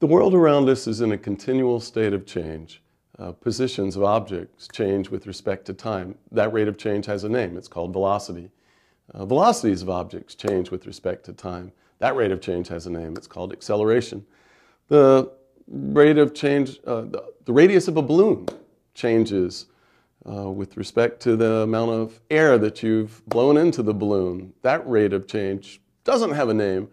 The world around us is in a continual state of change. Uh, positions of objects change with respect to time. That rate of change has a name. It's called velocity. Uh, velocities of objects change with respect to time. That rate of change has a name. It's called acceleration. The rate of change, uh, the, the, radius of a balloon changes uh, with respect to the amount of air that you've blown into the balloon. That rate of change doesn't have a name.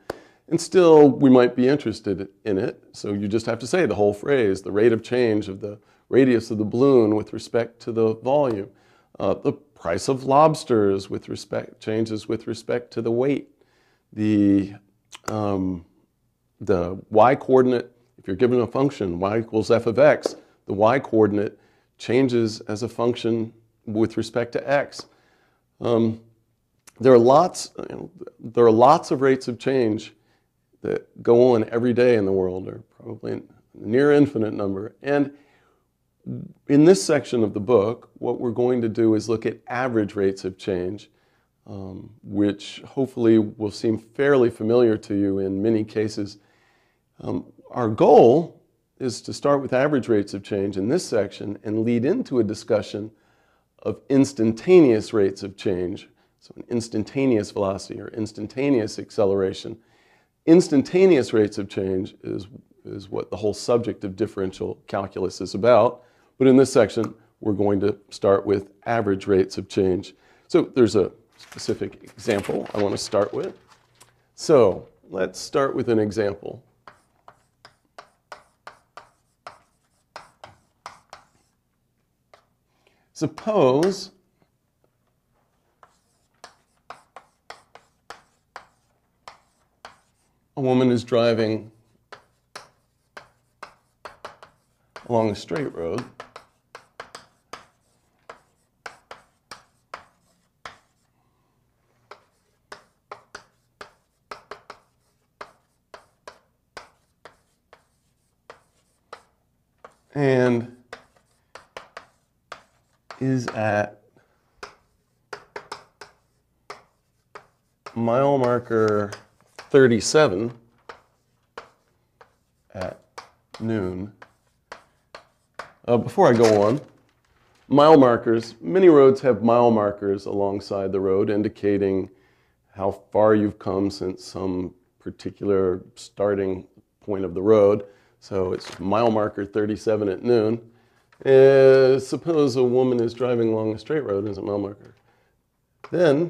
And still, we might be interested in it. So you just have to say the whole phrase, the rate of change of the radius of the balloon with respect to the volume. Uh, the price of lobsters with respect changes with respect to the weight. The, um, the y coordinate, if you're given a function, y equals f of x, the y coordinate changes as a function with respect to x. Um, there are lots, you know, there are lots of rates of change that go on every day in the world, are probably a near infinite number. And in this section of the book, what we're going to do is look at average rates of change, um, which hopefully will seem fairly familiar to you in many cases. Um, our goal is to start with average rates of change in this section and lead into a discussion of instantaneous rates of change, so an instantaneous velocity or instantaneous acceleration Instantaneous rates of change is, is what the whole subject of differential calculus is about. But in this section, we're going to start with average rates of change. So there's a specific example I want to start with. So let's start with an example. Suppose a woman is driving along a straight road. And is at mile marker 37 at noon. Uh, before I go on, mile markers. Many roads have mile markers alongside the road indicating how far you've come since some particular starting point of the road. So it's mile marker 37 at noon. Uh, suppose a woman is driving along a straight road as a mile marker. Then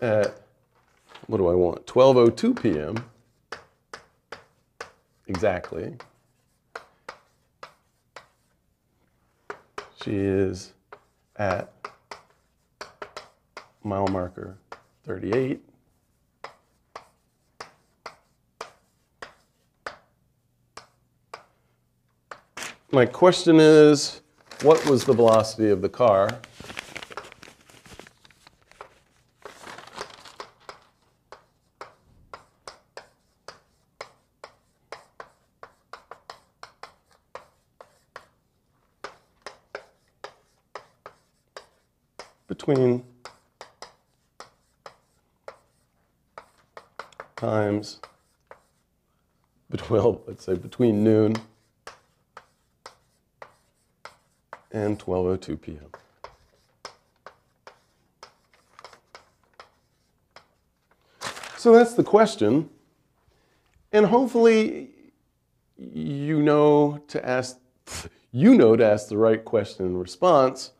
at what do I want? 12.02 p.m. Exactly. She is at mile marker 38. My question is, what was the velocity of the car? between times, well, let's say between noon and 12.02 p.m. So that's the question. And hopefully you know to ask you know to ask the right question in response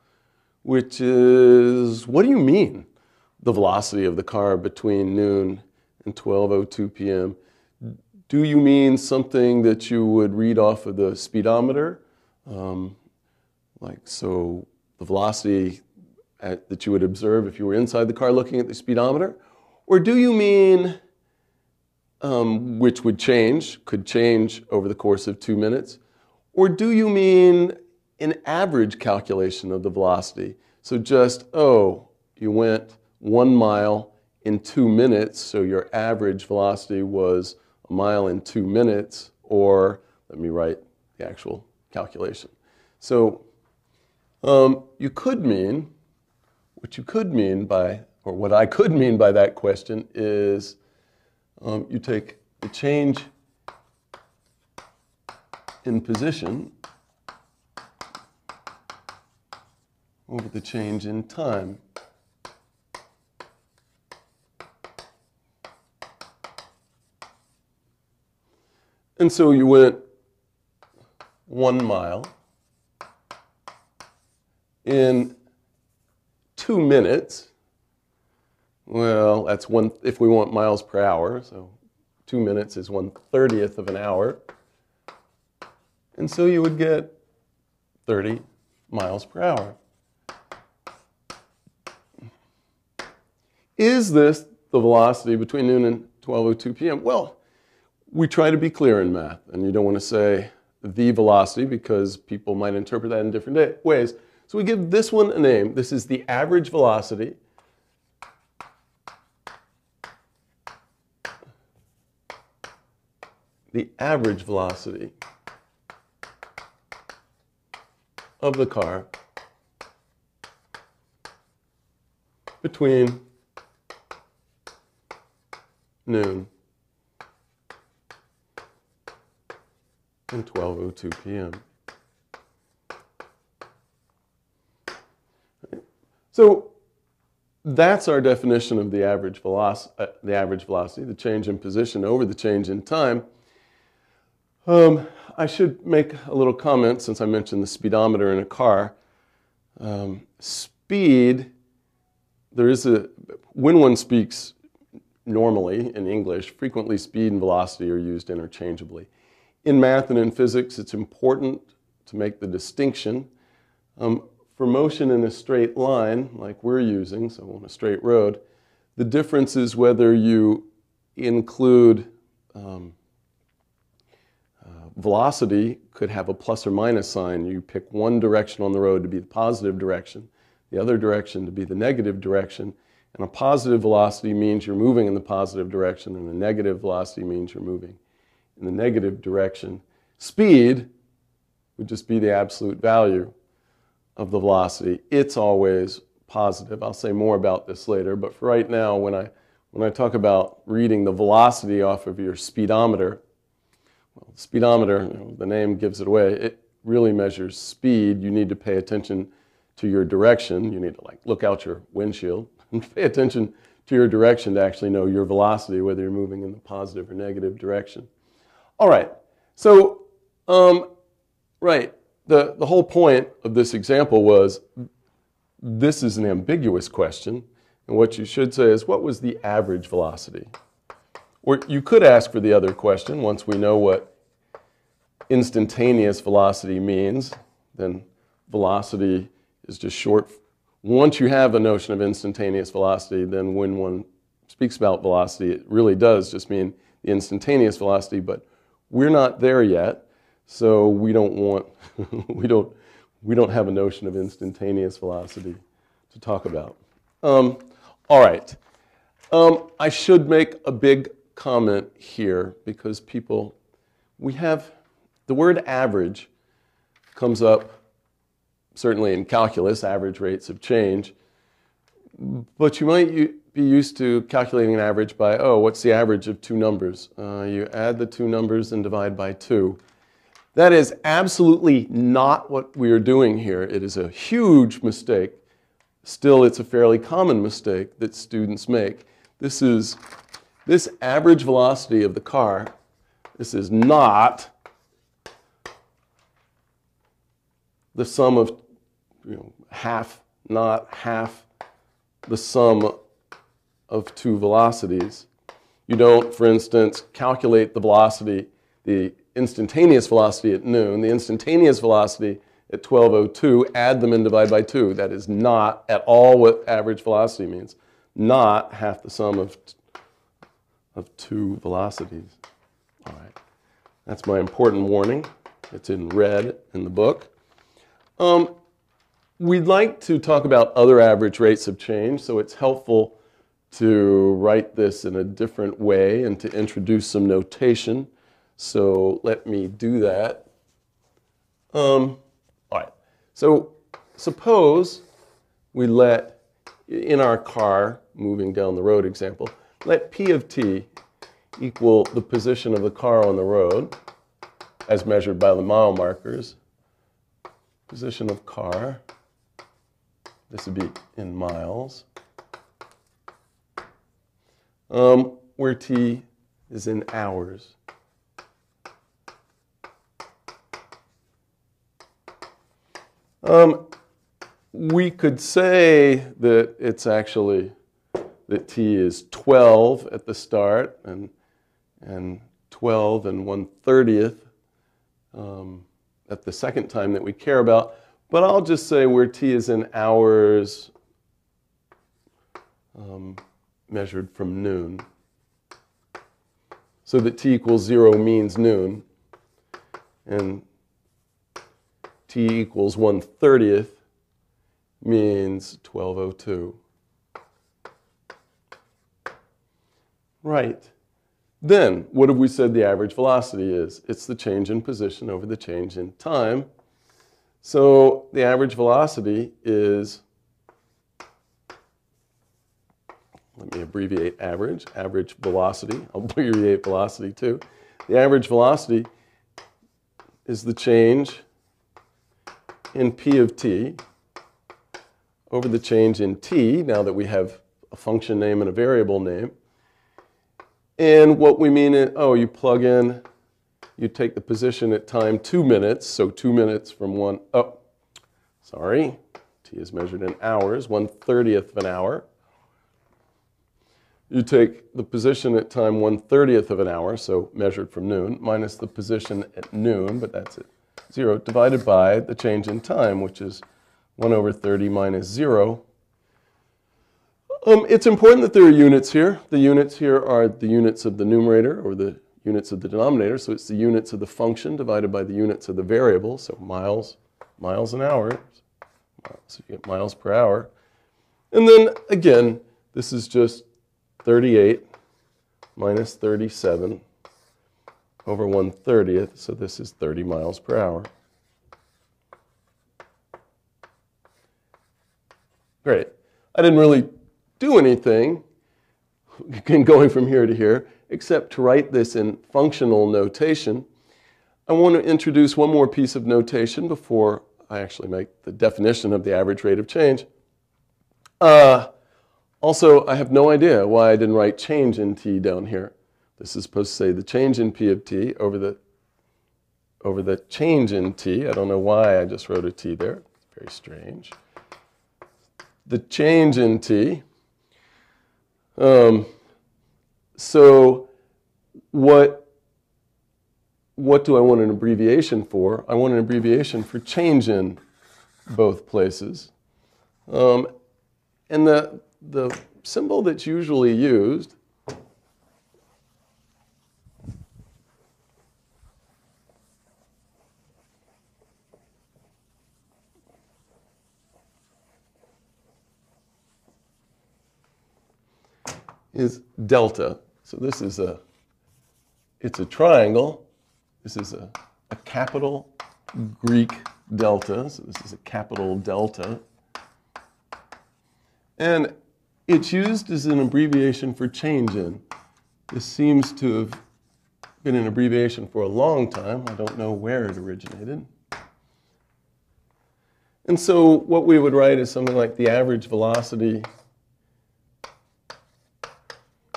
which is what do you mean the velocity of the car between noon and 12:02 p.m. Do you mean something that you would read off of the speedometer, um, like so the velocity at, that you would observe if you were inside the car looking at the speedometer, or do you mean um, which would change, could change over the course of two minutes, or do you mean an average calculation of the velocity. So just, oh, you went one mile in two minutes, so your average velocity was a mile in two minutes, or let me write the actual calculation. So um, you could mean, what you could mean by, or what I could mean by that question is um, you take the change in position over the change in time. And so you went one mile in two minutes. Well, that's one, if we want miles per hour, so two minutes is one thirtieth of an hour. And so you would get 30 miles per hour. Is this the velocity between noon and 12.02 p.m.? Well, we try to be clear in math, and you don't want to say the velocity because people might interpret that in different ways. So we give this one a name. This is the average velocity. The average velocity of the car between noon and 12.02 p.m. So that's our definition of the average, velocity, uh, the average velocity, the change in position over the change in time. Um, I should make a little comment since I mentioned the speedometer in a car. Um, speed, there is a, when one speaks normally in English, frequently speed and velocity are used interchangeably. In math and in physics, it's important to make the distinction. Um, for motion in a straight line, like we're using, so on a straight road, the difference is whether you include um, uh, velocity could have a plus or minus sign. You pick one direction on the road to be the positive direction, the other direction to be the negative direction, and a positive velocity means you're moving in the positive direction, and a negative velocity means you're moving in the negative direction. Speed would just be the absolute value of the velocity. It's always positive. I'll say more about this later, but for right now, when I, when I talk about reading the velocity off of your speedometer, well, speedometer, you know, the name gives it away, it really measures speed. You need to pay attention to your direction. You need to like look out your windshield and pay attention to your direction to actually know your velocity, whether you're moving in the positive or negative direction. All right, so, um, right, the, the whole point of this example was this is an ambiguous question, and what you should say is what was the average velocity? Or you could ask for the other question once we know what instantaneous velocity means, then velocity is just short. Once you have a notion of instantaneous velocity, then when one speaks about velocity, it really does just mean the instantaneous velocity, but we're not there yet, so we don't want, we don't, we don't have a notion of instantaneous velocity to talk about. Um, all right. Um, I should make a big comment here because people, we have, the word average comes up certainly in calculus, average rates of change, but you might be used to calculating an average by, oh, what's the average of two numbers? Uh, you add the two numbers and divide by two. That is absolutely not what we are doing here. It is a huge mistake. Still, it's a fairly common mistake that students make. This is this average velocity of the car. This is not the sum of you know, half, not half the sum of two velocities. You don't, for instance, calculate the velocity, the instantaneous velocity at noon, the instantaneous velocity at 1202, add them and divide by 2. That is not at all what average velocity means. Not half the sum of, of two velocities. All right. That's my important warning. It's in red in the book. Um, we'd like to talk about other average rates of change, so it's helpful to write this in a different way and to introduce some notation. So let me do that. Um, all right. So suppose we let, in our car, moving down the road example, let P of t equal the position of the car on the road as measured by the mile markers. Position of car, this would be in miles, um, where t is in hours. Um, we could say that it's actually that t is 12 at the start and, and 12 and 1 30th um, at the second time that we care about. But I'll just say where t is in hours um, measured from noon. So that t equals 0 means noon. And t equals 1 30th means 1202. Right. Then, what have we said the average velocity is? It's the change in position over the change in time. So the average velocity is, let me abbreviate average, average velocity. I'll abbreviate velocity too. The average velocity is the change in P of t over the change in t, now that we have a function name and a variable name. And what we mean is, oh, you plug in, you take the position at time two minutes, so two minutes from one, oh, sorry, t is measured in hours, one thirtieth of an hour. You take the position at time one thirtieth of an hour, so measured from noon, minus the position at noon, but that's it, zero, divided by the change in time, which is 1 over 30 minus 0. Um, it's important that there are units here. The units here are the units of the numerator or the units of the denominator. So it's the units of the function divided by the units of the variable. So miles, miles an hour. So you get miles per hour. And then again, this is just 38 minus 37 over 1 30th. So this is 30 miles per hour. Great. I didn't really do anything in going from here to here except to write this in functional notation. I want to introduce one more piece of notation before I actually make the definition of the average rate of change. Uh, also, I have no idea why I didn't write change in t down here. This is supposed to say the change in p of t over the over the change in t. I don't know why I just wrote a t there. Very strange the change in t. Um, so what, what do I want an abbreviation for? I want an abbreviation for change in both places. Um, and the, the symbol that's usually used is delta. So this is a, it's a triangle. This is a, a capital Greek delta. So this is a capital delta. And it's used as an abbreviation for change in. This seems to have been an abbreviation for a long time. I don't know where it originated. And so what we would write is something like the average velocity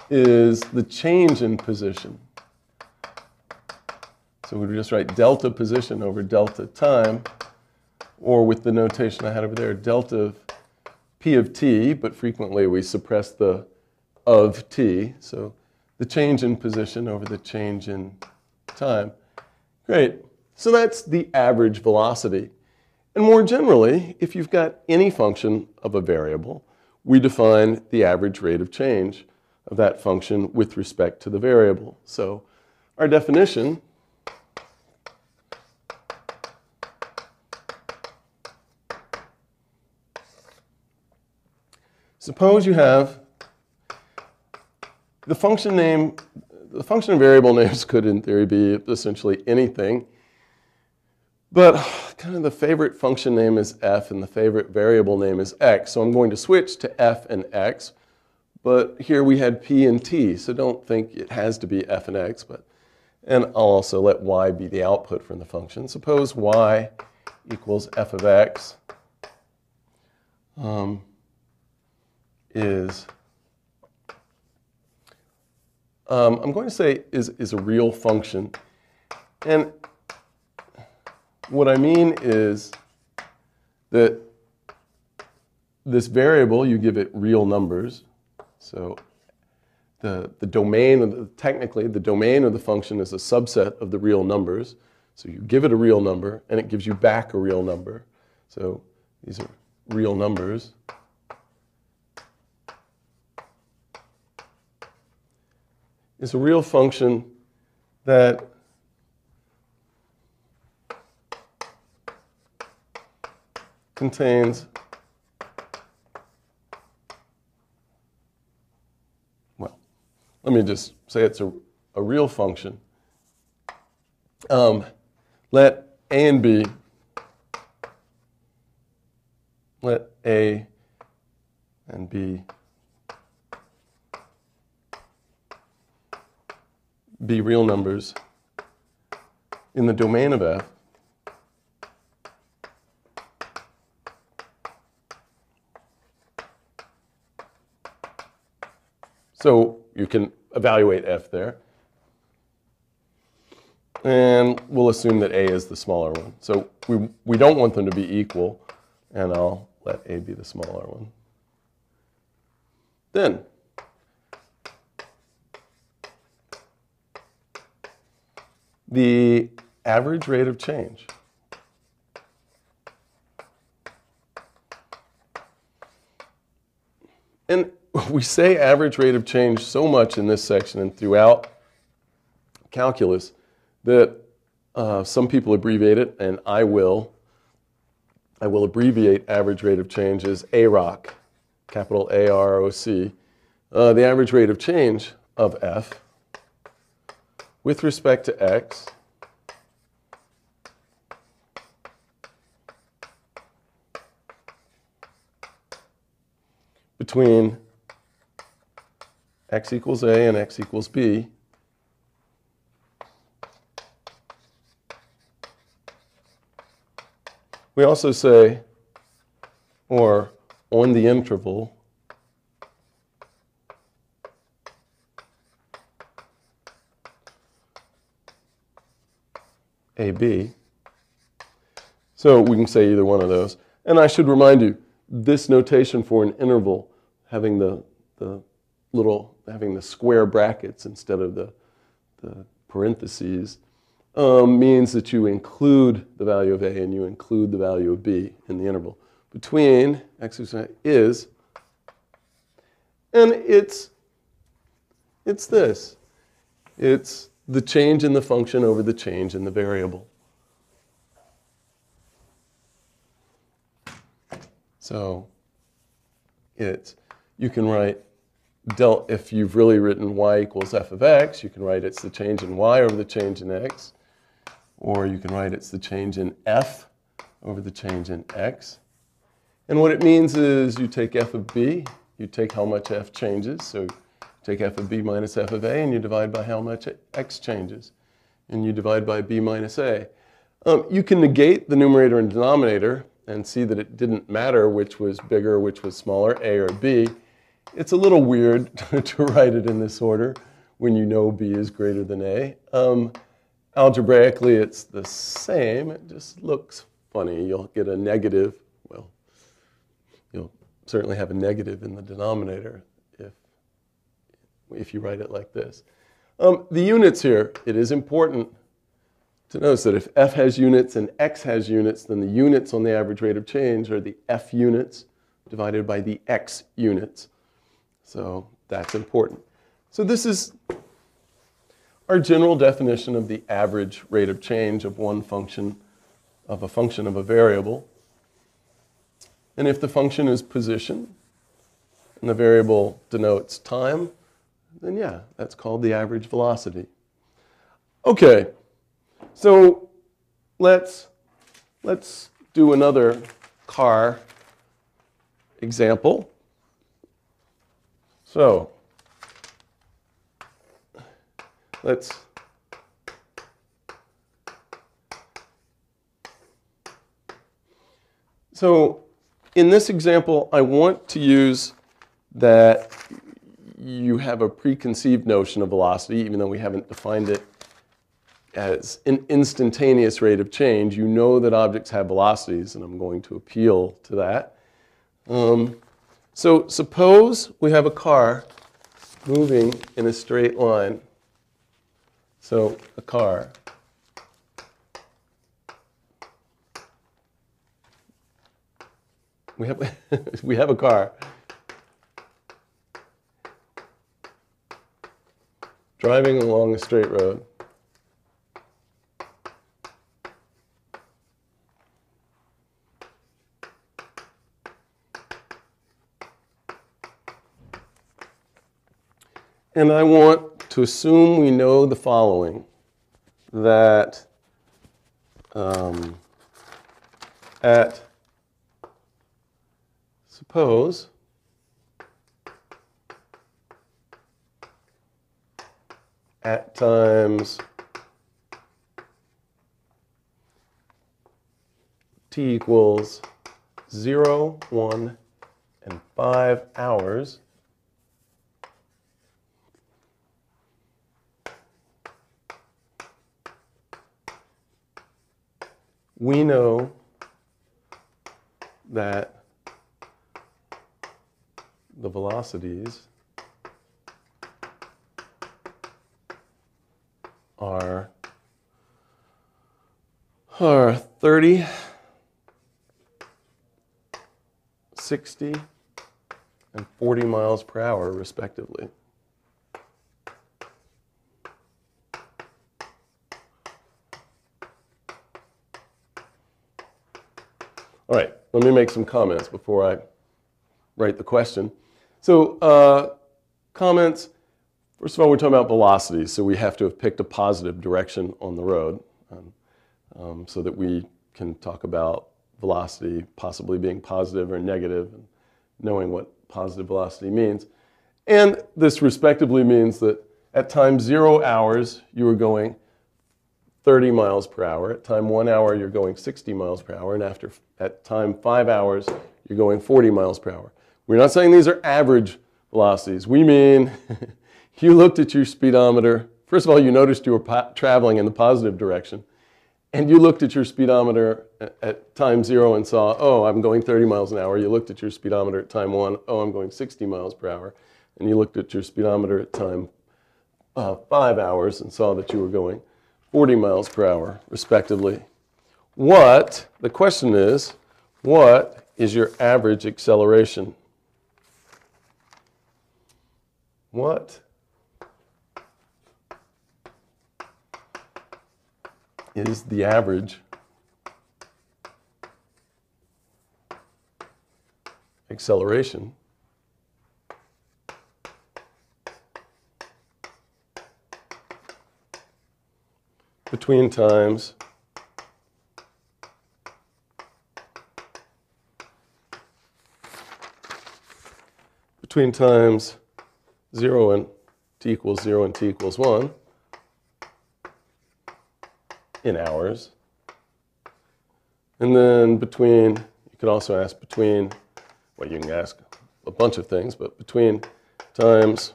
is the change in position. So we would just write delta position over delta time, or with the notation I had over there, delta p of t, but frequently we suppress the of t. So the change in position over the change in time. Great. So that's the average velocity. And more generally, if you've got any function of a variable, we define the average rate of change of that function with respect to the variable. So our definition Suppose you have the function name, the function variable names could in theory be essentially anything, but kind of the favorite function name is f and the favorite variable name is x. So I'm going to switch to f and x but here we had p and t, so don't think it has to be f and x, but, and I'll also let y be the output from the function. Suppose y equals f of x um, is, um, I'm going to say is, is a real function. And what I mean is that this variable, you give it real numbers. So the, the domain, of the, technically, the domain of the function is a subset of the real numbers. So you give it a real number, and it gives you back a real number. So these are real numbers. Is a real function that contains well, let me just say it's a, a real function. Um, let a and b let A and B be real numbers in the domain of F So you can evaluate F there. And we'll assume that A is the smaller one. So we, we don't want them to be equal, and I'll let A be the smaller one. Then, the average rate of change. And we say average rate of change so much in this section and throughout calculus that uh, some people abbreviate it, and I will. I will abbreviate average rate of change as AROC, capital A-R-O-C. Uh, the average rate of change of F with respect to X between x equals a and x equals b We also say, or on the interval, AB. So we can say either one of those. And I should remind you, this notation for an interval, having the, the little, having the square brackets instead of the, the parentheses, um, means that you include the value of a and you include the value of b in the interval between x is, and it's, it's this. It's the change in the function over the change in the variable. So it's, you can write del, if you've really written y equals f of x, you can write it's the change in y over the change in x. Or you can write it's the change in f over the change in x. And what it means is you take f of b, you take how much f changes, so take f of b minus f of a, and you divide by how much x changes. And you divide by b minus a. Um, you can negate the numerator and denominator and see that it didn't matter which was bigger, which was smaller, a or b. It's a little weird to write it in this order when you know b is greater than a. Um, Algebraically, it's the same. It just looks funny. You'll get a negative. Well, you'll certainly have a negative in the denominator if, you write it like this. Um, the units here, it is important to notice that if f has units and x has units, then the units on the average rate of change are the f units divided by the x units. So that's important. So this is our general definition of the average rate of change of one function, of a function of a variable. And if the function is position, and the variable denotes time, then yeah, that's called the average velocity. Okay, so let's, let's do another car example. So let's So in this example, I want to use that you have a preconceived notion of velocity, even though we haven't defined it as an instantaneous rate of change. You know that objects have velocities, and I'm going to appeal to that. Um, so suppose we have a car moving in a straight line. So a car. We have, we have a car. Driving along a straight road. And I want to assume we know the following that um, at suppose at times. T equals 0, 1, and 5 hours. We know that the velocities are, are 30, 60, and 40 miles per hour, respectively. All right, let me make some comments before I write the question. So, uh, comments. First of all, we're talking about velocities, so we have to have picked a positive direction on the road um, um, so that we can talk about velocity possibly being positive or negative and knowing what positive velocity means. And this respectively means that at time zero hours, you are going 30 miles per hour. At time one hour, you're going 60 miles per hour. And after at time five hours, you're going 40 miles per hour. We're not saying these are average velocities. We mean you looked at your speedometer. First of all, you noticed you were traveling in the positive direction. And you looked at your speedometer at, at time zero and saw, oh, I'm going 30 miles an hour. You looked at your speedometer at time one, oh, I'm going 60 miles per hour. And you looked at your speedometer at time uh, five hours and saw that you were going 40 miles per hour, respectively. What, the question is, what is your average acceleration? What is the average acceleration. Between times between times 0 and t equals 0 and t equals 1 in hours. And then between, you can also ask between, well, you can ask a bunch of things, but between times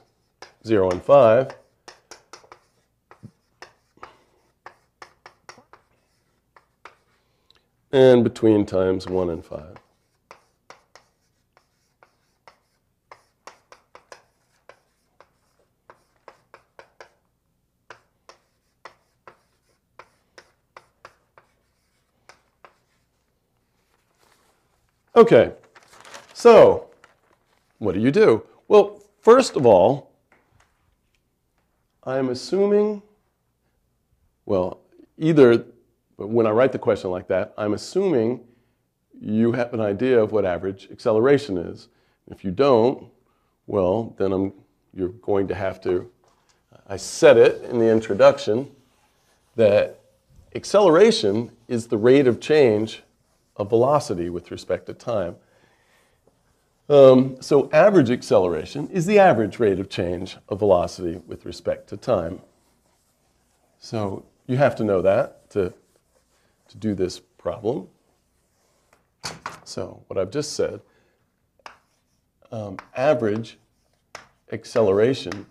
0 and 5, and between times 1 and 5. Okay, so what do you do? Well, first of all, I'm assuming, well, either when I write the question like that, I'm assuming you have an idea of what average acceleration is. If you don't, well, then I'm, you're going to have to. I said it in the introduction that acceleration is the rate of change of velocity with respect to time. Um, so average acceleration is the average rate of change of velocity with respect to time. So you have to know that to, to do this problem. So what I've just said, um, average acceleration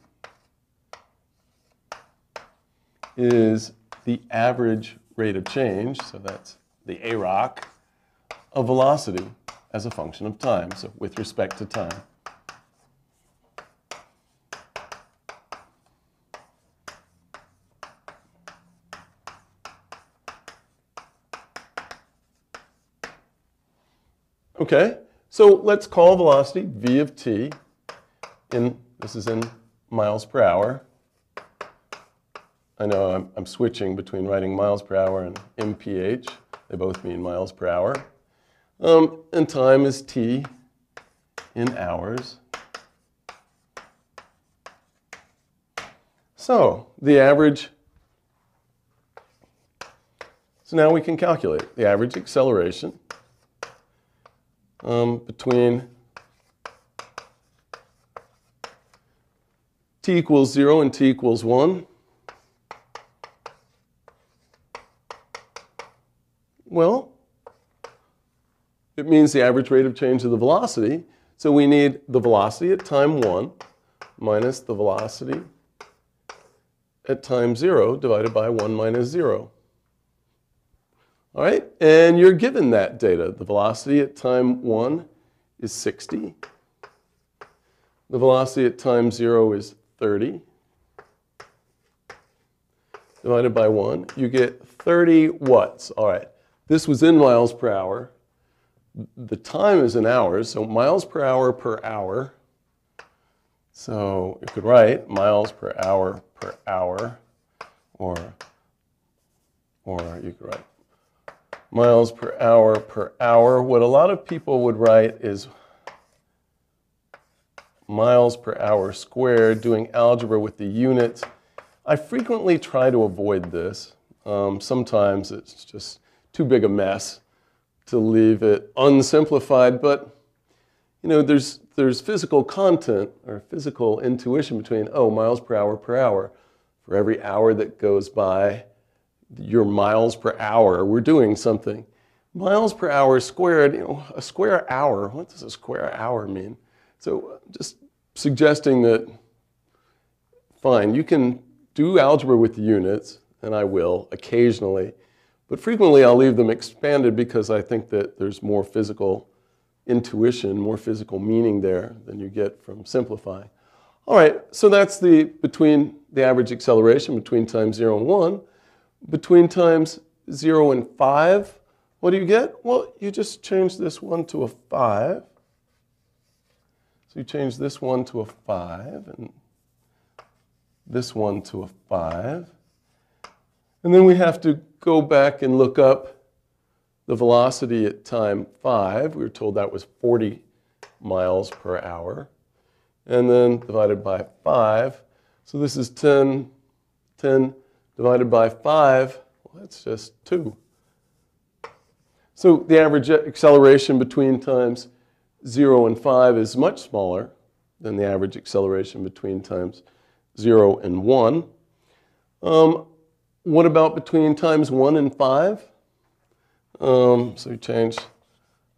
is the average rate of change, so that's the AROC, of velocity as a function of time, so with respect to time. Okay, so let's call velocity v of t in, this is in miles per hour. I know I'm, I'm switching between writing miles per hour and mph. They both mean miles per hour. Um, and time is t in hours. So the average, so now we can calculate the average acceleration um, between t equals 0 and t equals 1. Well, it means the average rate of change of the velocity. So we need the velocity at time 1 minus the velocity at time 0 divided by 1 minus 0. All right, and you're given that data. The velocity at time 1 is 60. The velocity at time 0 is 30. Divided by 1, you get 30 watts. All right, this was in miles per hour. The time is in hours, so miles per hour per hour. So you could write miles per hour per hour, or, or you could write miles per hour per hour. What a lot of people would write is miles per hour squared, doing algebra with the units. I frequently try to avoid this. Um, sometimes it's just too big a mess to leave it unsimplified, but you know, there's, there's physical content or physical intuition between, oh, miles per hour per hour. For every hour that goes by, your miles per hour. We're doing something. Miles per hour squared, you know, a square hour, what does a square hour mean? So just suggesting that, fine, you can do algebra with the units, and I will occasionally, but frequently I'll leave them expanded because I think that there's more physical intuition, more physical meaning there than you get from simplifying. All right, so that's the between the average acceleration between time 0 and 1 between times 0 and 5, what do you get? Well, you just change this one to a 5. So you change this one to a 5 and this one to a 5. And then we have to go back and look up the velocity at time 5. We were told that was 40 miles per hour. And then divided by 5. So this is 10, 10 divided by 5, well, that's just 2. So the average acceleration between times 0 and 5 is much smaller than the average acceleration between times 0 and 1. Um, what about between times 1 and 5? Um, so we change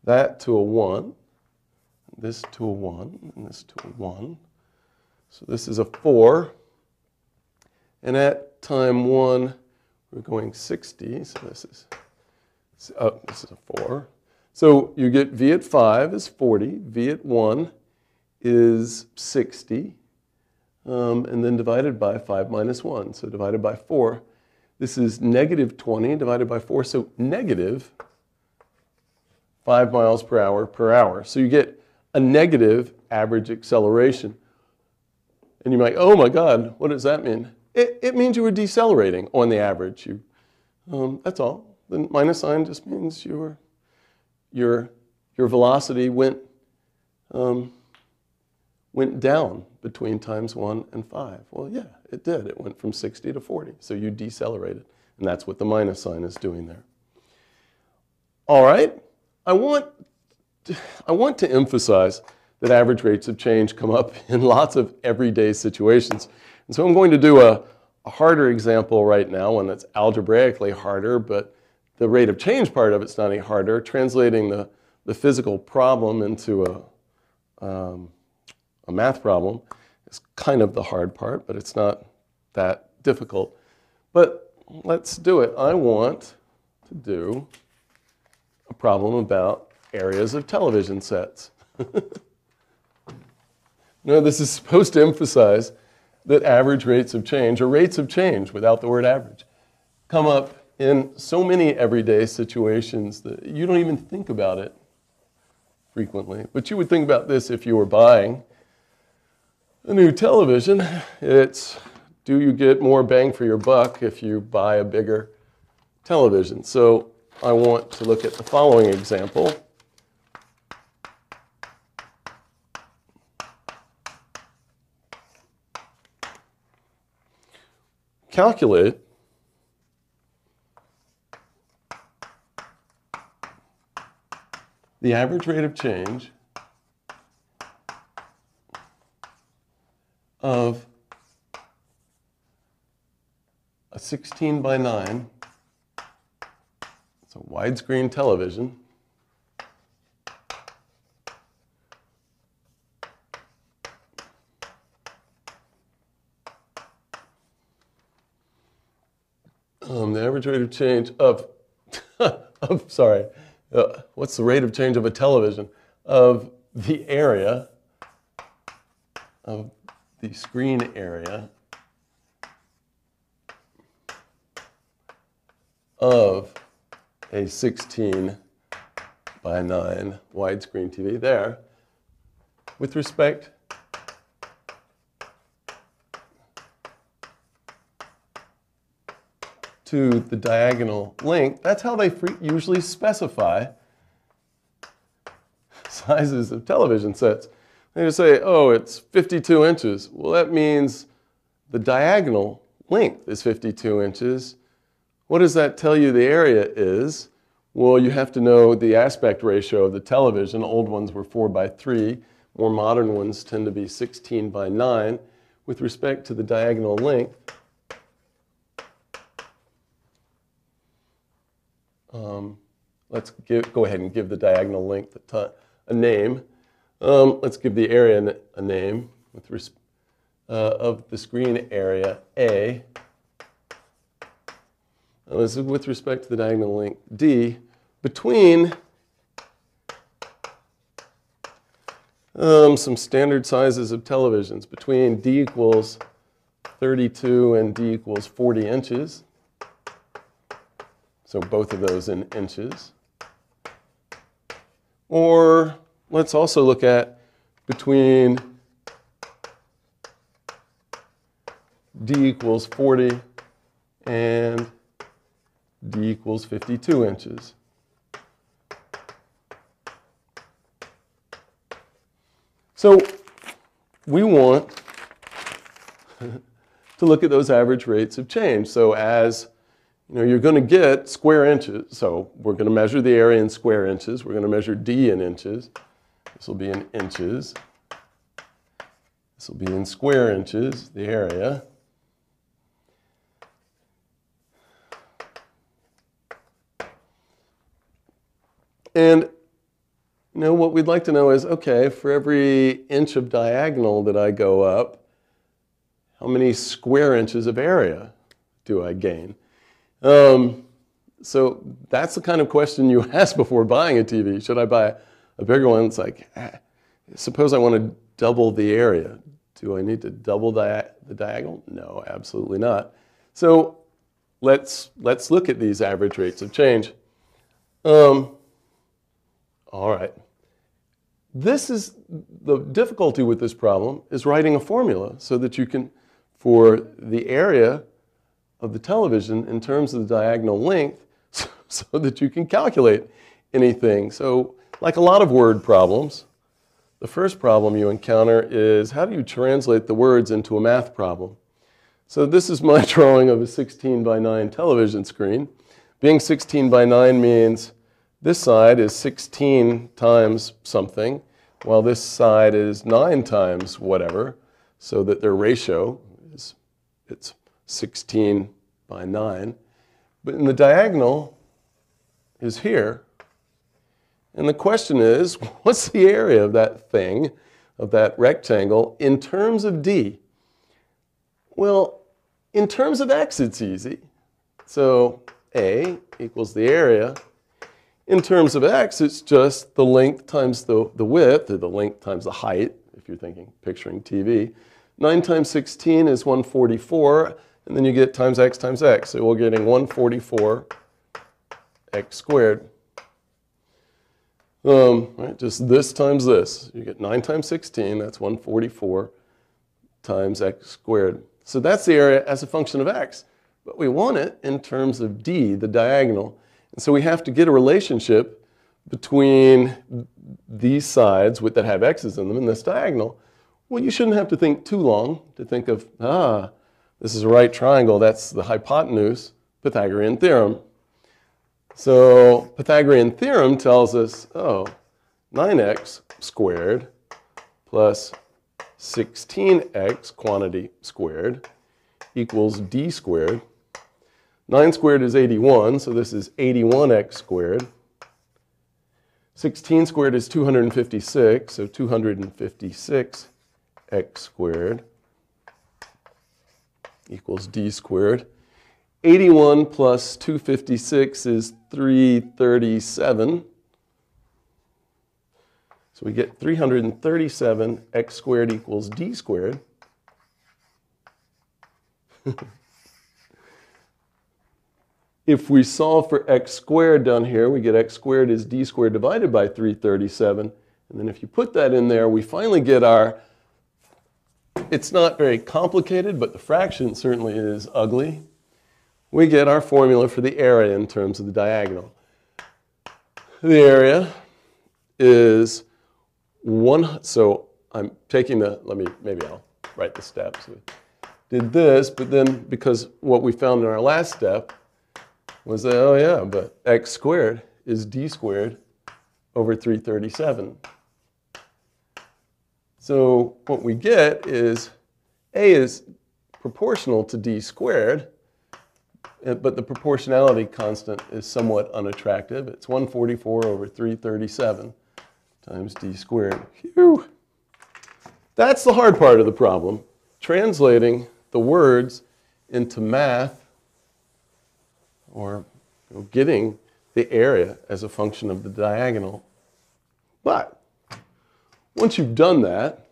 that to a 1, this to a 1, and this to a 1. So this is a 4. And at time 1, we're going 60. So this is, oh, this is a 4. So you get V at 5 is 40. V at 1 is 60. Um, and then divided by 5 minus 1. So divided by 4. This is negative 20 divided by 4. So negative 5 miles per hour per hour. So you get a negative average acceleration. And you might, oh my God, what does that mean? It, it means you were decelerating on the average. You, um, that's all. The minus sign just means your, your, your velocity went, um, went down between times 1 and 5. Well, yeah, it did. It went from 60 to 40. So you decelerated. And that's what the minus sign is doing there. All right. I want, I want to emphasize that average rates of change come up in lots of everyday situations. And so I'm going to do a, a harder example right now, one that's algebraically harder, but the rate of change part of it's not any harder, translating the, the physical problem into a, um, a math problem is kind of the hard part, but it's not that difficult. But let's do it. I want to do a problem about areas of television sets. no, this is supposed to emphasize that average rates of change, or rates of change without the word average, come up in so many everyday situations that you don't even think about it frequently. But you would think about this if you were buying a new television. It's do you get more bang for your buck if you buy a bigger television? So I want to look at the following example. Calculate the average rate of change of a 16 by 9, it's a widescreen television, um, the average rate of change of, of sorry, uh, what's the rate of change of a television? Of the area, of the screen area of a 16 by 9 widescreen TV there with respect to the diagonal length. That's how they usually specify sizes of television sets. They just say, oh, it's 52 inches. Well, that means the diagonal length is 52 inches. What does that tell you the area is? Well, you have to know the aspect ratio of the television. Old ones were 4 by 3. More modern ones tend to be 16 by 9. With respect to the diagonal length, um, let's give, go ahead and give the diagonal length a, a name. Um, let's give the area a name with res uh, of the screen area A. Now, this is with respect to the diagonal length D between um, some standard sizes of televisions between D equals 32 and D equals 40 inches. So both of those in inches. Or let's also look at between D equals 40 and D equals 52 inches. So we want to look at those average rates of change. So as you know, you're going to get square inches. So we're going to measure the area in square inches. We're going to measure D in inches. This will be in inches. This will be in square inches, the area. And you know, what we'd like to know is, okay, for every inch of diagonal that I go up, how many square inches of area do I gain? Um, so that's the kind of question you ask before buying a TV. Should I buy a bigger one, it's like, suppose I want to double the area. Do I need to double the, the diagonal? No, absolutely not. So let's, let's look at these average rates of change. Um, all right. This is the difficulty with this problem is writing a formula so that you can, for the area of the television in terms of the diagonal length, so, so that you can calculate anything. So like a lot of word problems, the first problem you encounter is how do you translate the words into a math problem? So this is my drawing of a 16 by 9 television screen. Being 16 by 9 means this side is 16 times something. while this side is 9 times whatever, so that their ratio is it's 16 by 9. But in the diagonal is here. And the question is, what's the area of that thing, of that rectangle, in terms of d? Well, in terms of x, it's easy. So a equals the area. In terms of x, it's just the length times the, the width, or the length times the height, if you're thinking, picturing TV. 9 times 16 is 144, and then you get times x times x. So we're getting 144 x squared. Um, right, just this times this. You get 9 times 16, that's 144 times x squared. So that's the area as a function of x. But we want it in terms of d, the diagonal. And so we have to get a relationship between these sides that have x's in them and this diagonal. Well, you shouldn't have to think too long to think of, ah, this is a right triangle. That's the hypotenuse, Pythagorean theorem. So Pythagorean theorem tells us, oh, 9x squared plus 16x quantity squared equals d squared. 9 squared is 81, so this is 81x squared. 16 squared is 256, so 256x squared equals d squared. 81 plus 256 is 337. So we get 337 x squared equals d squared. if we solve for x squared down here, we get x squared is d squared divided by 337. And then if you put that in there, we finally get our, it's not very complicated, but the fraction certainly is ugly we get our formula for the area in terms of the diagonal. The area is one, so I'm taking the, let me, maybe I'll write the steps. We did this, but then because what we found in our last step was that, oh yeah, but x squared is d squared over 337. So what we get is a is proportional to d squared, Uh, but the proportionality constant is somewhat unattractive. It's 144 over 337 times d squared. Phew. That's the hard part of the problem, translating the words into math or you know, getting the area as a function of the diagonal. But once you've done that,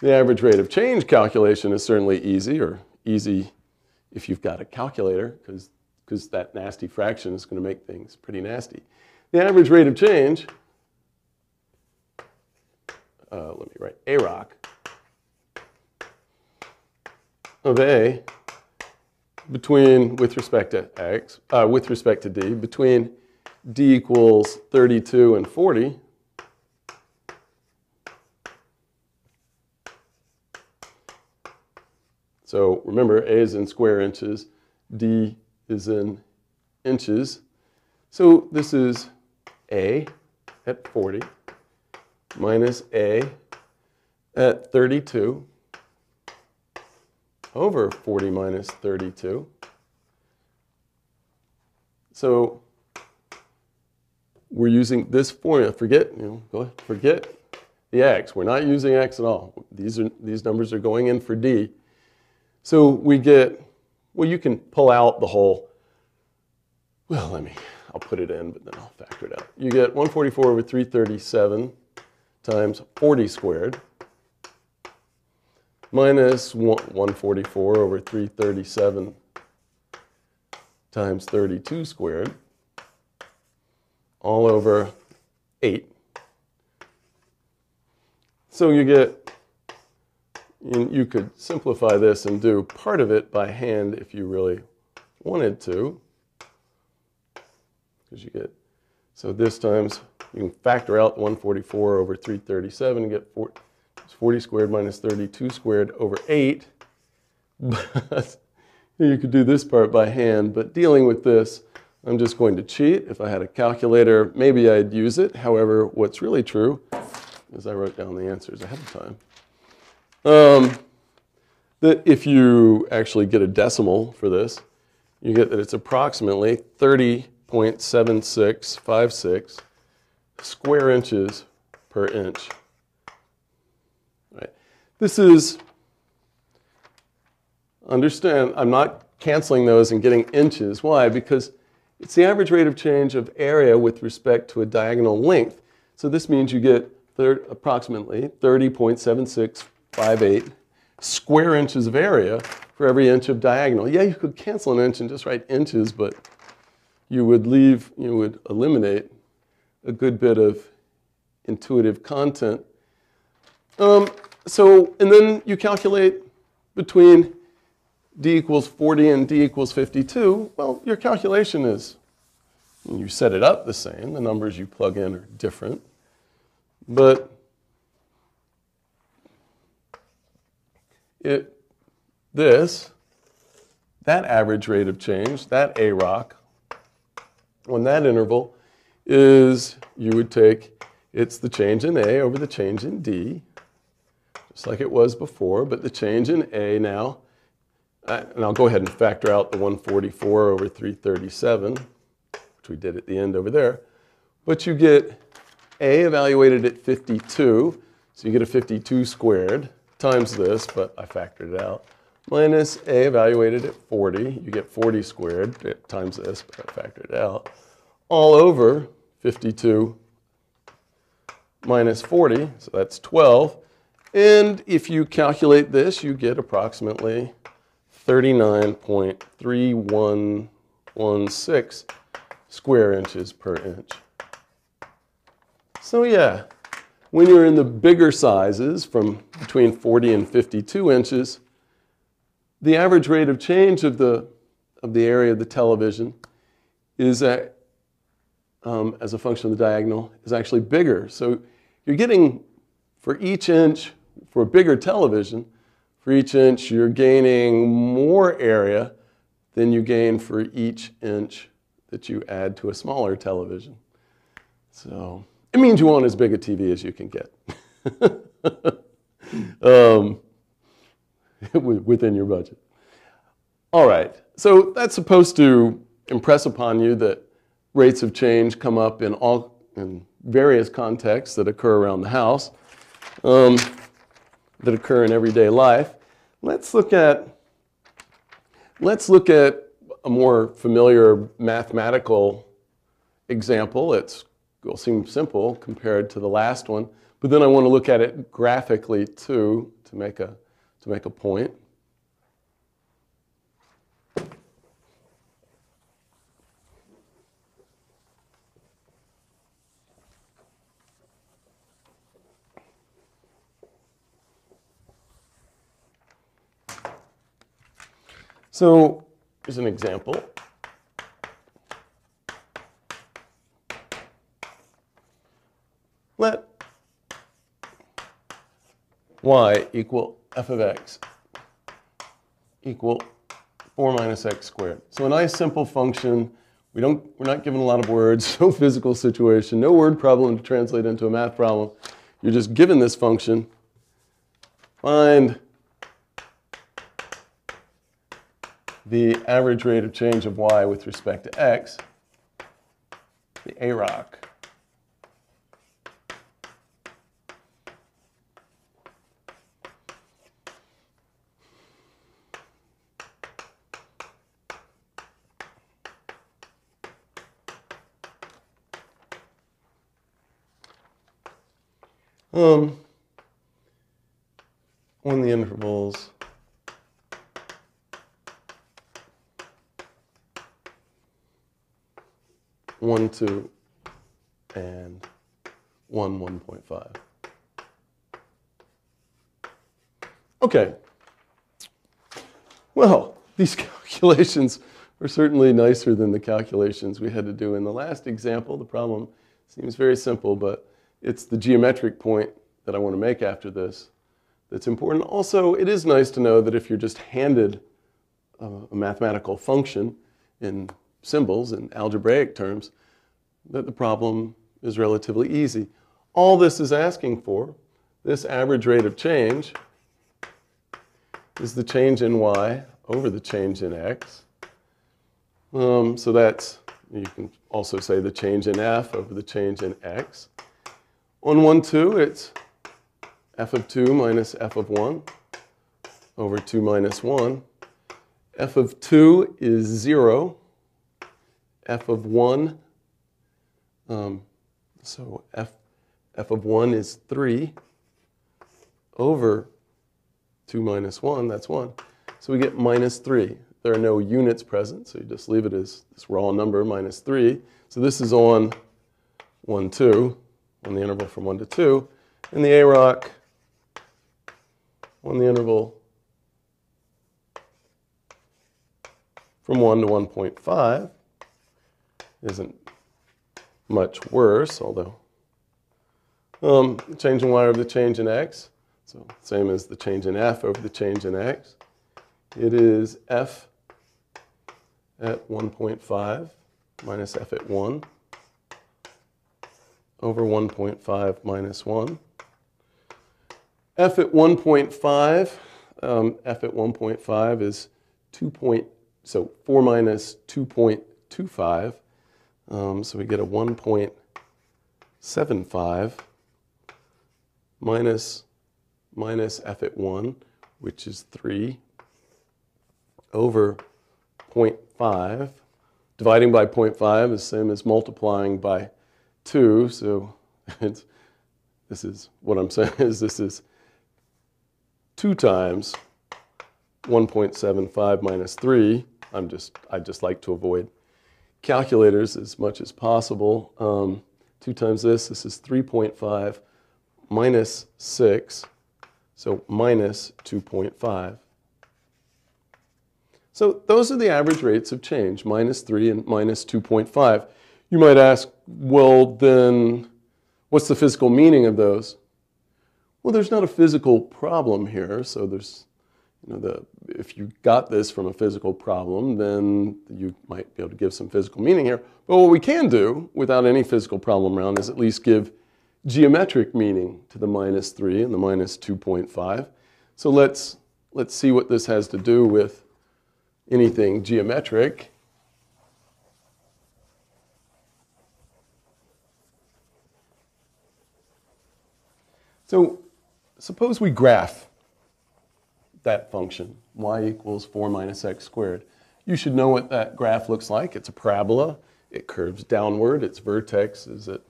the average rate of change calculation is certainly easy or easy if you've got a calculator, because that nasty fraction is going to make things pretty nasty. The average rate of change, uh, let me write AROC, of A between, with respect to X, uh, with respect to D, between D equals 32 and 40, So remember, A is in square inches, D is in inches. So this is A at 40 minus A at 32 over 40 minus 32. So we're using this formula. Forget, you know, forget the x. We're not using x at all. These, are, these numbers are going in for d. So we get, well, you can pull out the whole, well, let me, I'll put it in, but then I'll factor it out. You get 144 over 337 times 40 squared minus 144 over 337 times 32 squared all over 8. So you get you could simplify this and do part of it by hand if you really wanted to. Because you get, so this times, you can factor out 144 over 337 and get 40, 40 squared minus 32 squared over 8. But you could do this part by hand, but dealing with this, I'm just going to cheat. If I had a calculator, maybe I'd use it. However, what's really true is I wrote down the answers ahead of time. Um, that if you actually get a decimal for this, you get that it's approximately 30.7656 square inches per inch. Right. This is, understand, I'm not canceling those and getting inches. Why? Because it's the average rate of change of area with respect to a diagonal length. So this means you get approximately 30.7658 square inches of area for every inch of diagonal. Yeah, you could cancel an inch and just write inches, but you would leave, you would eliminate a good bit of intuitive content. Um, so, and then you calculate between d equals 40 and d equals 52. Well, your calculation is, you set it up the same. The numbers you plug in are different. But it, this, that average rate of change, that AROC, on that interval is you would take, it's the change in A over the change in D, just like it was before, but the change in A now, uh, and I'll go ahead and factor out the 144 over 337, which we did at the end over there, but you get A evaluated at 52, so you get a 52 squared times this, but I factored it out, minus A evaluated at 40, you get 40 squared times this, but I factored it out, all over 52 minus 40, so that's 12. And if you calculate this, you get approximately 39.3116 square inches per inch. So yeah, when you're in the bigger sizes, from between 40 and 52 inches, the average rate of change of the, of the area of the television is at um, as a function of the diagonal is actually bigger. So you're getting, for each inch, for a bigger television, for each inch you're gaining more area than you gain for each inch that you add to a smaller television. So it means you want as big a TV as you can get um, within your budget. All right, so that's supposed to impress upon you that rates of change come up in all in various contexts that occur around the house, um, that occur in everyday life. Let's look at let's look at a more familiar mathematical example. It will seem simple compared to the last one, but then I want to look at it graphically too to make a to make a point. So here's an example. Let y equal f of x equal 4 minus x squared. So a nice simple function. We don't, we're not given a lot of words, no physical situation, no word problem to translate into a math problem. You're just given this function. Find the average rate of change of y with respect to x, the AROC. Um, on the intervals 1, 2, and 1, 1.5. Okay. Well, these calculations are certainly nicer than the calculations we had to do in the last example. The problem seems very simple, but it's the geometric point that I want to make after this that's important. Also, it is nice to know that if you're just handed a, mathematical function in symbols and algebraic terms, that the problem is relatively easy. all this is asking for, this average rate of change, is the change in y over the change in x. Um, so that's, you can also say the change in f over the change in x. On 1, 2, it's f of 2 minus f of 1 over 2 minus 1. f of 2 is 0. f of 1, um, so f, f of 1 is 3 over 2 minus 1, that's 1. So we get minus 3. There are no units present, so you just leave it as this raw number, minus 3. So this is on 1, 2, on the interval from 1 to 2. And the AROC on the interval from 1 to 1.5 isn't much worse, although um, change in y over the change in x, so same as the change in f over the change in x. It is f at 1.5 minus f at 1 over 1.5 minus 1 f at 1.5, um, f at 1.5 is 2 point, so 4 minus 2.25. Um, so we get a 1.75 minus, minus f at 1, which is 3, over 0.5. Dividing by 0.5 is the same as multiplying by 2, so this is what I'm saying is this is 2 times 1.75 minus 3. I'm just, I just like to avoid calculators as much as possible. Um, 2 times this, this is 3.5 minus 6, so minus 2.5. So those are the average rates of change, minus 3 and minus 2.5. You might ask, well, then what's the physical meaning of those? Well, there's not a physical problem here, so there's, you know, the, if you got this from a physical problem, then you might be able to give some physical meaning here. But what we can do, without any physical problem around, is at least give geometric meaning to the minus 3 and the minus 2.5. So let's, let's see what this has to do with anything geometric. So suppose we graph that function, y equals 4 minus x squared. You should know what that graph looks like. It's a parabola. It curves downward. Its vertex is, at,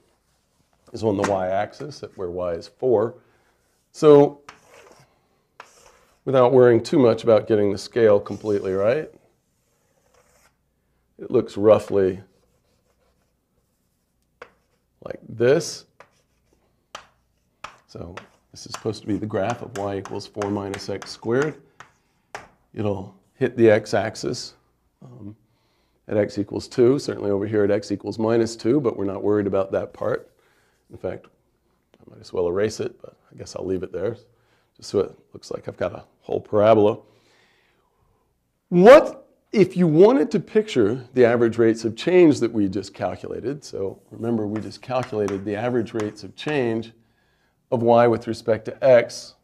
is on the y-axis at where y is 4. So without worrying too much about getting the scale completely right, it looks roughly like this. So this is supposed to be the graph of y equals 4 minus x squared. It'll hit the x-axis um, at x equals 2, certainly over here at x equals minus 2, but we're not worried about that part. In fact, I might as well erase it, but I guess I'll leave it there, just so it looks like I've got a whole parabola. What if you wanted to picture the average rates of change that we just calculated, so remember we just calculated the average rates of change of y with respect to x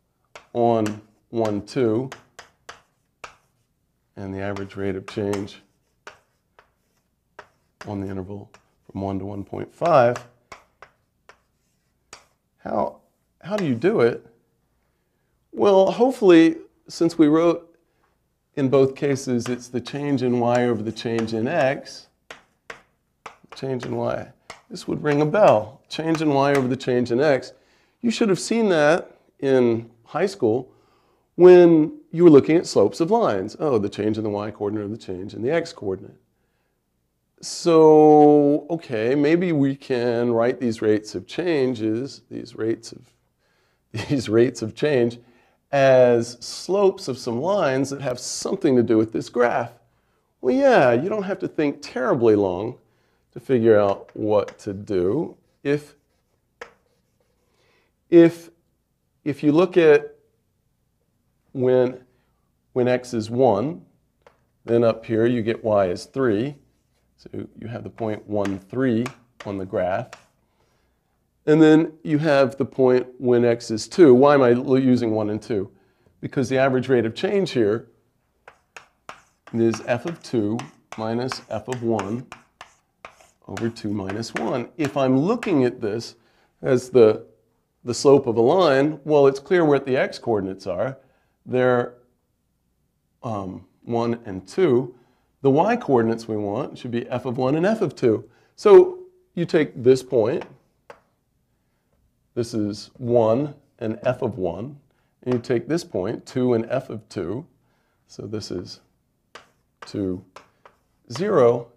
on 1, 2, and the average rate of change on the interval from 1 to 1.5, how, how do you do it? Well, hopefully, since we wrote in both cases, it's the change in y over the change in x, change in y. This would ring a bell. Change in y over the change in x. You should have seen that in high school when you were looking at slopes of lines. Oh, the change in the y-coordinate or the change in the x-coordinate. So, okay, maybe we can write these rates of changes, these rates of, these rates of change, as slopes of some lines that have something to do with this graph. Well, yeah, you don't have to think terribly long to figure out what to do. If if, if you look at when, when x is 1, then up here you get y is 3. So you have the point 1, 3 on the graph. And then you have the point when x is 2. Why am I using 1 and 2? Because the average rate of change here is f of 2 minus f of 1 over 2 minus 1. If I'm looking at this as the, the slope of a line, well, it's clear what the x coordinates are. They're um, 1 and 2. The y coordinates we want should be f of 1 and f of 2. So you take this point, this is 1 and f of 1, and you take this point, 2 and f of 2, so this is 2, 0.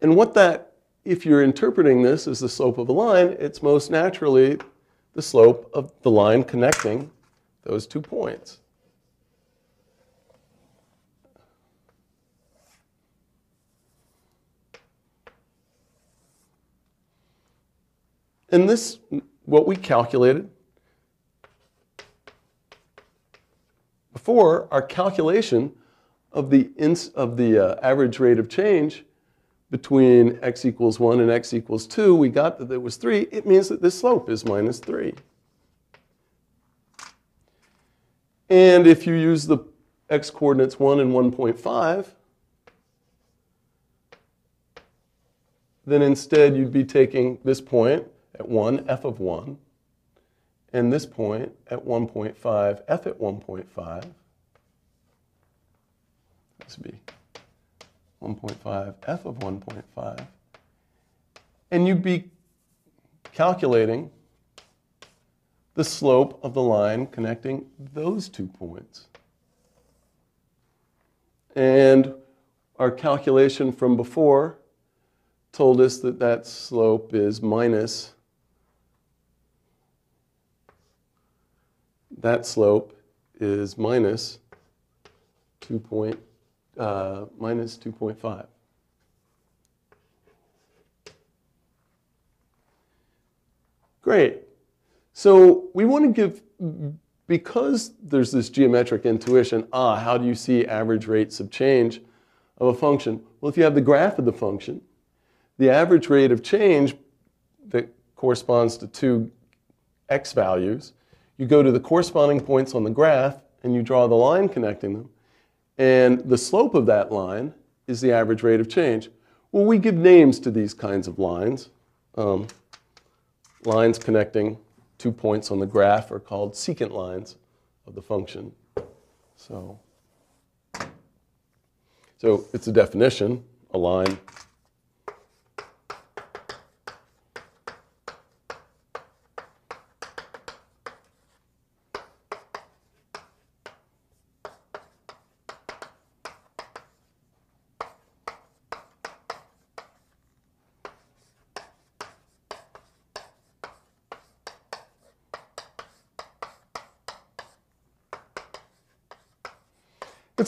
And what that, if you're interpreting this as the slope of a line, it's most naturally the slope of the line connecting those two points. And this, what we calculated before, our calculation of the, of the uh, average rate of change between x equals 1 and x equals 2, we got that there was 3. It means that this slope is minus 3. And if you use the x coordinates 1 and 1.5, then instead you'd be taking this point at 1, f of 1, and this point at 1.5, f at 1.5. This would be 1.5, f of 1.5. And you'd be calculating the slope of the line connecting those two points. And our calculation from before told us that that slope is minus that slope is minus 2 point, uh, minus 2.5. Great. So we want to give, because there's this geometric intuition, ah, how do you see average rates of change of a function? Well, if you have the graph of the function, the average rate of change that corresponds to two x values, you go to the corresponding points on the graph and you draw the line connecting them. And the slope of that line is the average rate of change. Well, we give names to these kinds of lines. Um, lines connecting two points on the graph are called secant lines of the function. So, so it's a definition, a line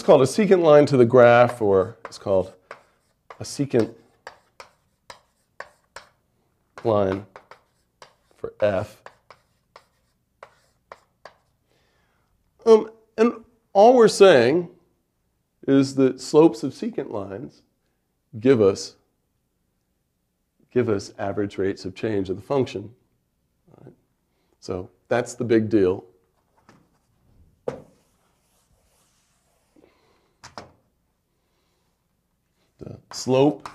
called a secant line to the graph, or it's called a secant line for f. Um, and all we're saying is that slopes of secant lines give us give us average rates of change of the function. Right? So that's the big deal. Slope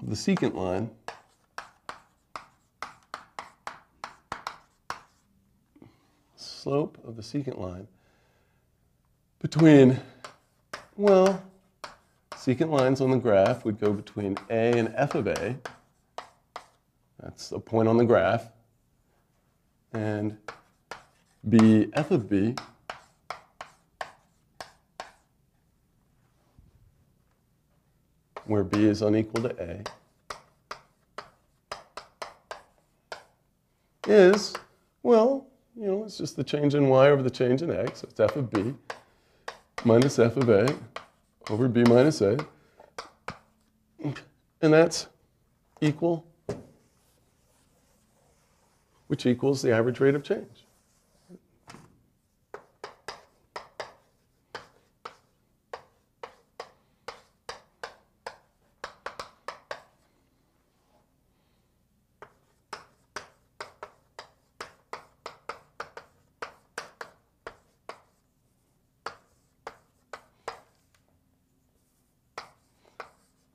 of the secant line slope of the secant line between, well, secant lines on the graph would go between A and f of A. That's a point on the graph. And B, f of B where b is unequal to a is, well, you know, it's just the change in y over the change in x. So it's f of b minus f of a over b minus a. And that's equal, which equals the average rate of change.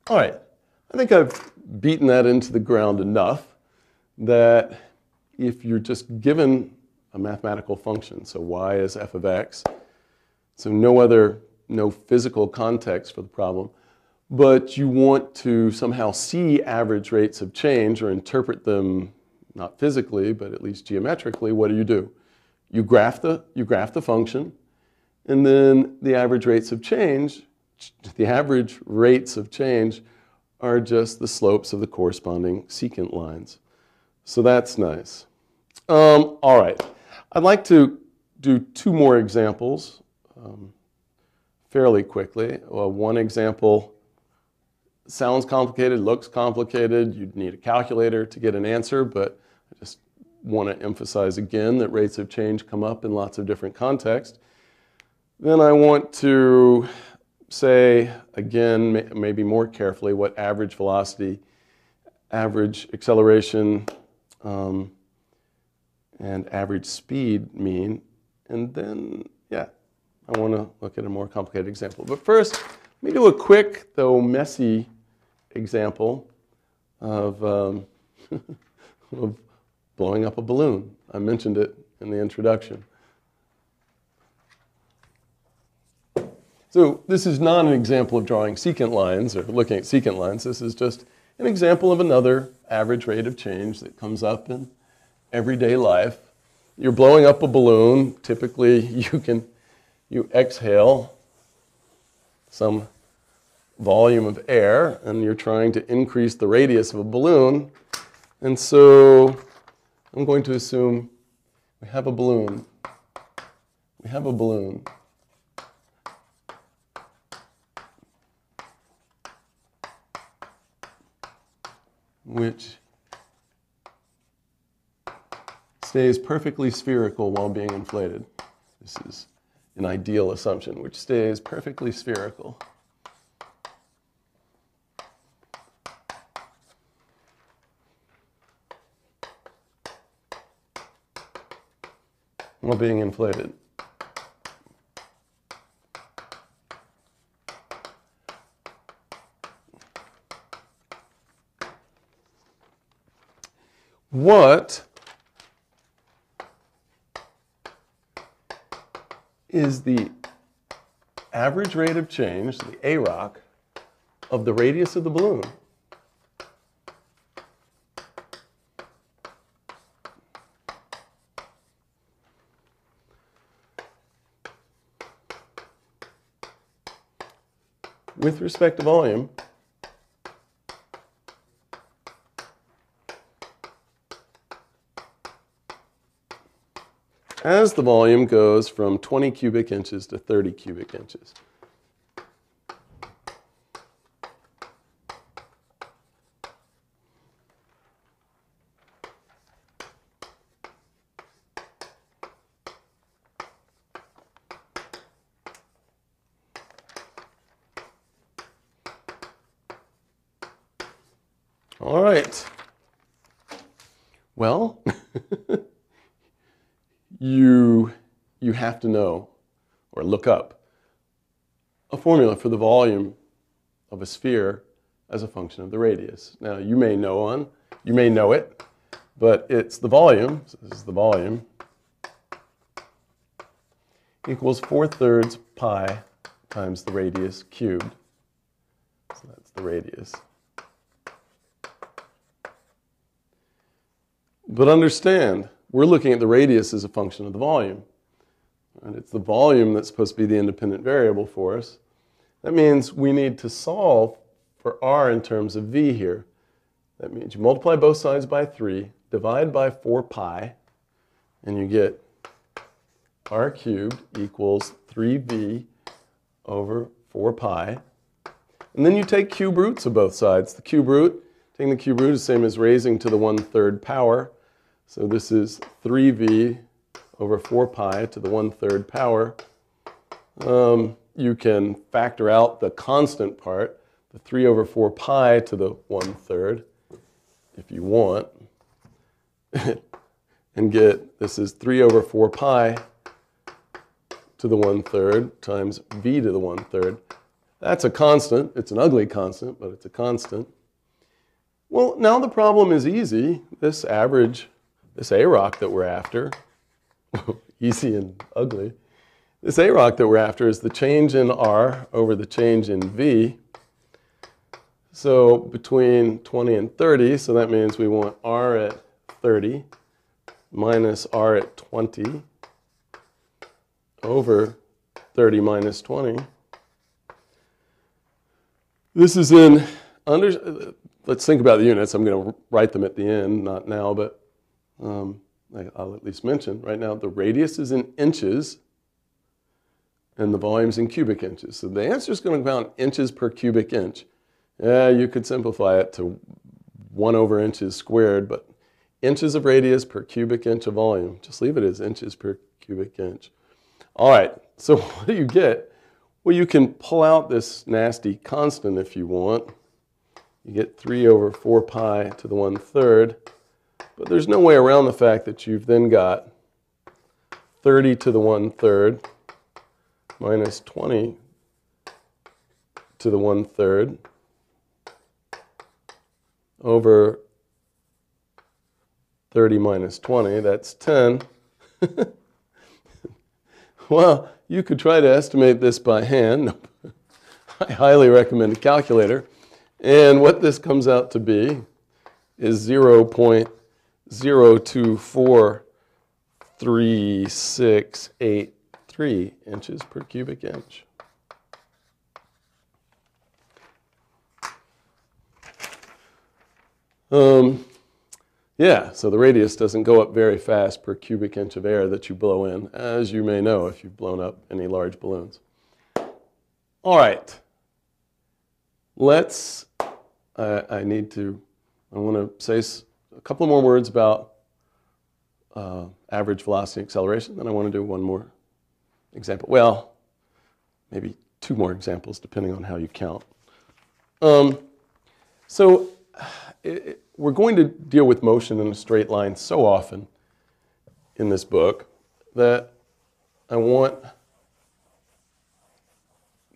All right, I think I've beaten that into the ground enough that if you're just given a mathematical function, so y is f of x, so no other, no physical context for the problem, but you want to somehow see average rates of change or interpret them not physically, but at least geometrically, what do you do? You graph the, you graph the function, and then the average rates of change, the average rates of change are just the slopes of the corresponding secant lines. So that's nice. Um, all right, I'd like to do two more examples um, fairly quickly. Well, one example sounds complicated, looks complicated. You'd need a calculator to get an answer, but I just want to emphasize again that rates of change come up in lots of different contexts. Then I want to say, again, maybe more carefully, what average velocity, average acceleration, um, and average speed mean. And then, yeah, I want to look at a more complicated example. But first, let me do a quick, though messy, example of, um, of blowing up a balloon. I mentioned it in the introduction. So this is not an example of drawing secant lines or looking at secant lines. This is just an example of another average rate of change that comes up in everyday life. You're blowing up a balloon. Typically, you can you exhale some volume of air and you're trying to increase the radius of a balloon. And so I'm going to assume we have a balloon. We have a balloon. Which stays perfectly spherical while being inflated. This is an ideal assumption, which stays perfectly spherical. while being inflated. What is the average rate of change, the AROC, of the radius of the balloon? with respect to volume, as the volume goes from 20 cubic inches to 30 cubic inches. All right. Well, you, you have to know or look up a formula for the volume of a sphere as a function of the radius. Now, you may know one, you may know it, but it's the volume, so this is the volume, equals 4 thirds pi times the radius cubed. So that's the radius. But understand, we're looking at the radius as a function of the volume. And it's the volume that's supposed to be the independent variable for us. That means we need to solve for r in terms of v here. That means you multiply both sides by 3, divide by 4 pi, and you get r cubed equals 3v over 4 pi. And then you take cube roots of both sides. The cube root, taking the cube root is the same as raising to the 1 third power. So this is 3v over 4 pi to the 1 third power. Um, you can factor out the constant part, the 3 over 4 pi to the 1 third, if you want, and get, this is 3 over 4 pi to the 1 third times v to the 1 third. That's a constant. It's an ugly constant, but it's a constant. Well, now the problem is easy. This average, this AROC that we're after, easy and ugly, this AROC that we're after is the change in R over the change in V. So between 20 and 30, so that means we want R at 30 minus R at 20 over 30 minus 20. This is in under, let's think about the units. I'm going to write them at the end, not now, but um, I'll at least mention right now the radius is in inches and the volume's in cubic inches. So the answer is going to come out inches per cubic inch. Yeah, you could simplify it to 1 over inches squared, but inches of radius per cubic inch of volume. Just leave it as inches per cubic inch. All right, so what do you get? Well, you can pull out this nasty constant if you want. You get 3 over 4 pi to the 1 third. But there's no way around the fact that you've then got 30 to the 1 third minus 20 to the 1 third over 30 minus 20, that's 10. well, you could try to estimate this by hand. I highly recommend a calculator. And what this comes out to be is 0.0243683 inches per cubic inch. Um, yeah, so the radius doesn't go up very fast per cubic inch of air that you blow in, as you may know if you've blown up any large balloons. All right, let's I, I need to, I want to say a couple more words about uh, average velocity acceleration, then I want to do one more example. Well, maybe two more examples depending on how you count. Um, so it, it, we're going to deal with motion in a straight line so often in this book that I want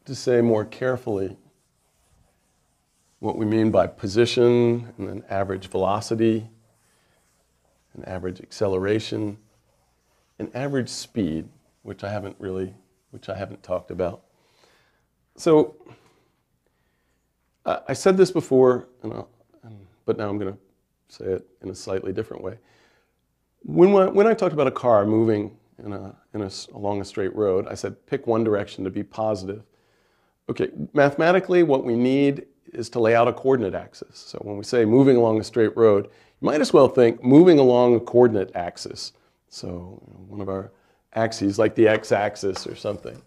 to say more carefully what we mean by position and then average velocity and average acceleration and average speed, which I haven't really, which I haven't talked about. So I said this before, but now I'm going to say it in a slightly different way. When, when I talked about a car moving in a, in a, along a straight road, I said pick one direction to be positive. Okay, mathematically, what we need is to lay out a coordinate axis. So when we say moving along a straight road, you might as well think moving along a coordinate axis. So one of our axes, like the x-axis or something.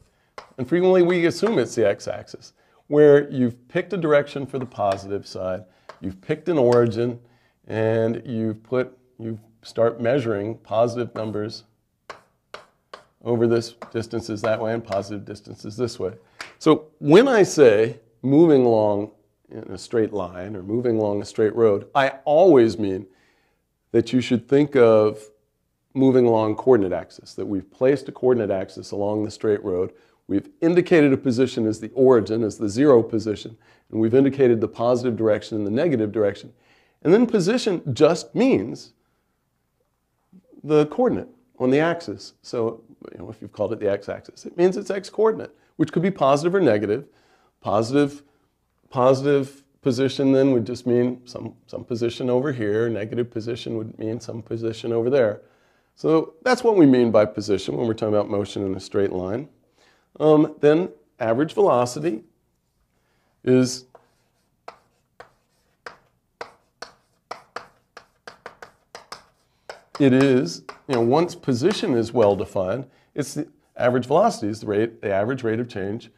And frequently we assume it's the x-axis, where you've picked a direction for the positive side, you've picked an origin, and you've put, you start measuring positive numbers over this distances that way and positive distances this way. So when I say moving along in a straight line or moving along a straight road, I always mean that you should think of moving along coordinate axis, that we've placed a coordinate axis along the straight road. We've indicated a position as the origin, as the zero position, and we've indicated the positive direction and the negative direction. And then position just means the coordinate on the axis. So you know, if you've called it the x-axis, it means it's x-coordinate, which could be positive or negative. Positive Positive position then would just mean some, some position over here. Negative position would mean some position over there. So that's what we mean by position when we're talking about motion in a straight line. Um, then average velocity is it is, you know, once position is well defined, it's the average velocity is the rate, the average rate of change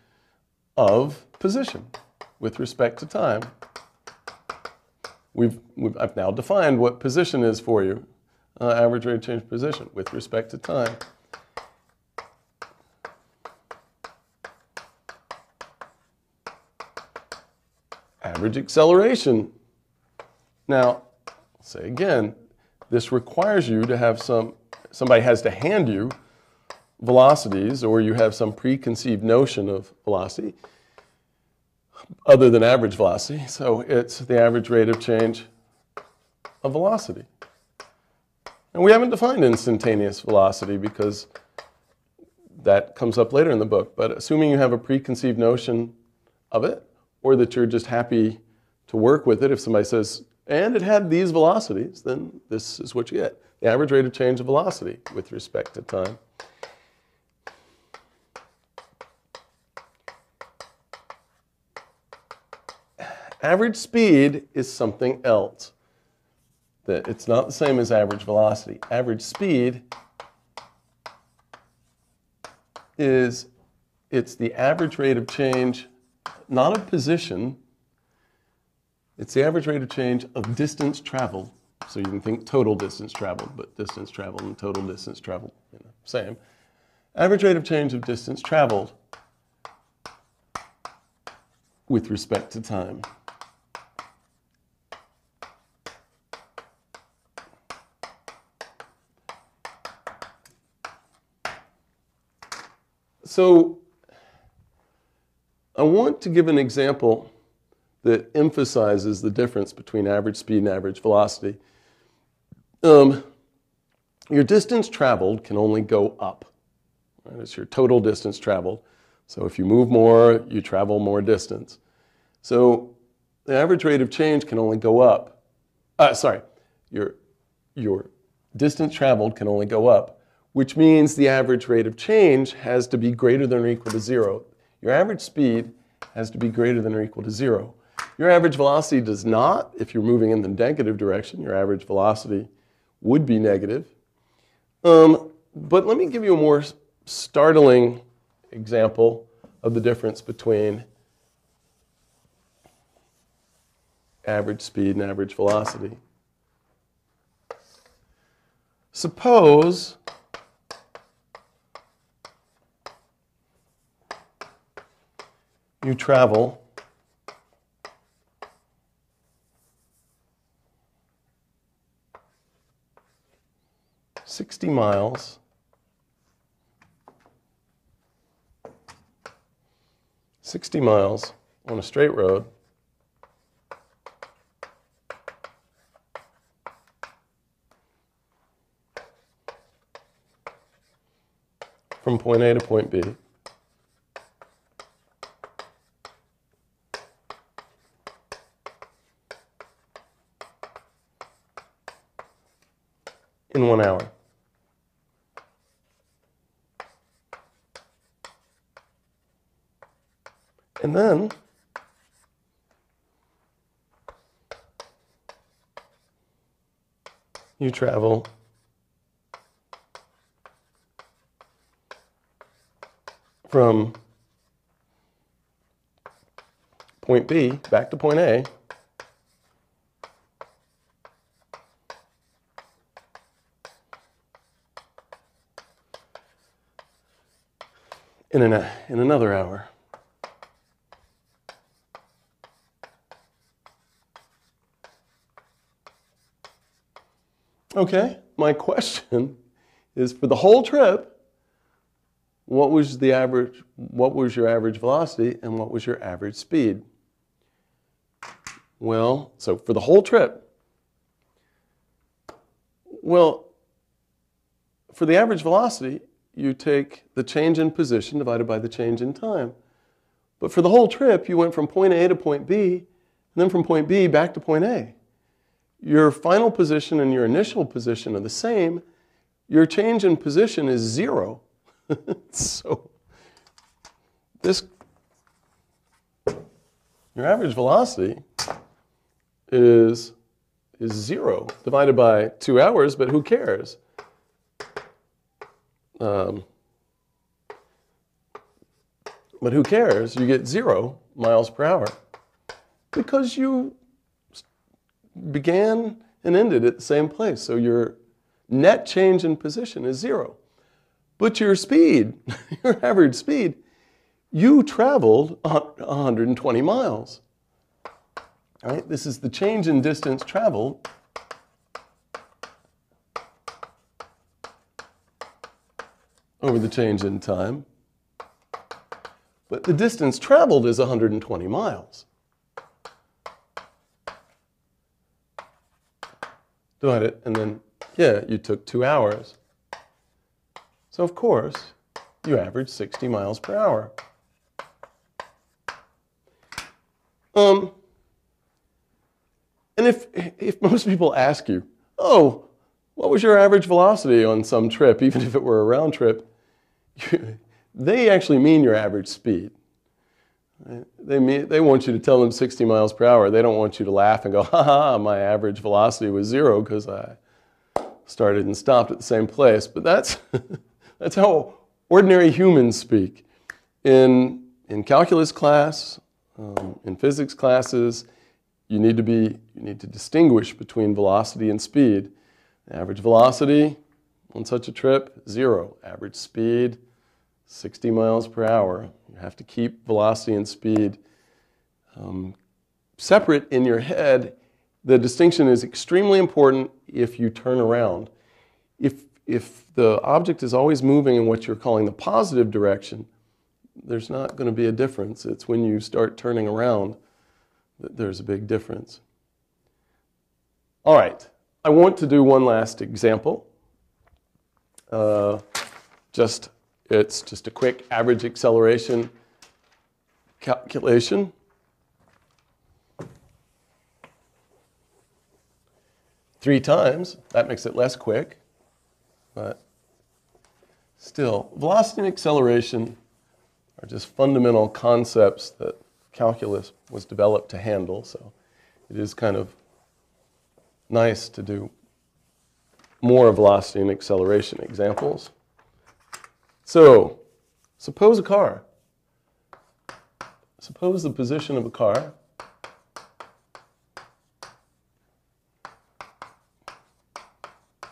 of position with respect to time. We've, we've, I've now defined what position is for you, uh, average rate of change position with respect to time. Average acceleration. Now, I'll say again, this requires you to have some, somebody has to hand you velocities or you have some preconceived notion of velocity. Other than average velocity. So it's the average rate of change of velocity. And we haven't defined instantaneous velocity because that comes up later in the book. But assuming you have a preconceived notion of it, or that you're just happy to work with it, if somebody says, and it had these velocities, then this is what you get. The average rate of change of velocity with respect to time. Average speed is something else. That it's not the same as average velocity. Average speed is it's the average rate of change, not of position, it's the average rate of change of distance traveled. So you can think total distance traveled, but distance traveled and total distance traveled, you know, same. Average rate of change of distance traveled with respect to time. So I want to give an example that emphasizes the difference between average speed and average velocity. Um, your distance traveled can only go up. Right? It's your total distance traveled. So if you move more, you travel more distance. So the average rate of change can only go up. Uh, sorry, your, your distance traveled can only go up which means the average rate of change has to be greater than or equal to zero. Your average speed has to be greater than or equal to zero. Your average velocity does not. If you're moving in the negative direction, your average velocity would be negative. Um, but let me give you a more startling example of the difference between average speed and average velocity. Suppose you travel sixty miles sixty miles on a straight road from point A to point B. in one hour. And then you travel from point B back to point A in, an, in another hour. Okay, my question is for the whole trip, what was the average, what was your average velocity and what was your average speed? Well, so for the whole trip, well, for the average velocity, you take the change in position divided by the change in time. But for the whole trip, you went from point A to point B, and then from point B back to point A. Your final position and your initial position are the same. Your change in position is zero. so this, your average velocity is, is zero divided by two hours, but who cares? Um, but who cares? You get zero miles per hour because you began and ended at the same place. So your net change in position is zero. But your speed, your average speed, you traveled 120 miles. Right? This is the change in distance traveled over the change in time. but the distance traveled is 120 miles. Divide it, and then, yeah, you took two hours. So, of course, you average 60 miles per hour. Um, and if, if most people ask you, oh, what was your average velocity on some trip, even if it were a round trip, they actually mean your average speed. They, they want you to tell them 60 miles per hour. They don't want you to laugh and go, ha ha, my average velocity was zero because I started and stopped at the same place. But that's, that's how ordinary humans speak. In, in calculus class, um, in physics classes, you need to be you need to distinguish between velocity and speed. Average velocity on such a trip, zero. Average speed, 60 miles per hour. You have to keep velocity and speed um, separate in your head. The distinction is extremely important if you turn around. If, if the object is always moving in what you're calling the positive direction, there's not going to be a difference. It's when you start turning around that there's a big difference. All right, I want to do one last example. Uh, just it's just a quick average acceleration calculation. Three times, that makes it less quick, but still, velocity and acceleration are just fundamental concepts that calculus was developed to handle. So it is kind of nice to do more velocity and acceleration examples. So suppose a car. Suppose the position of a car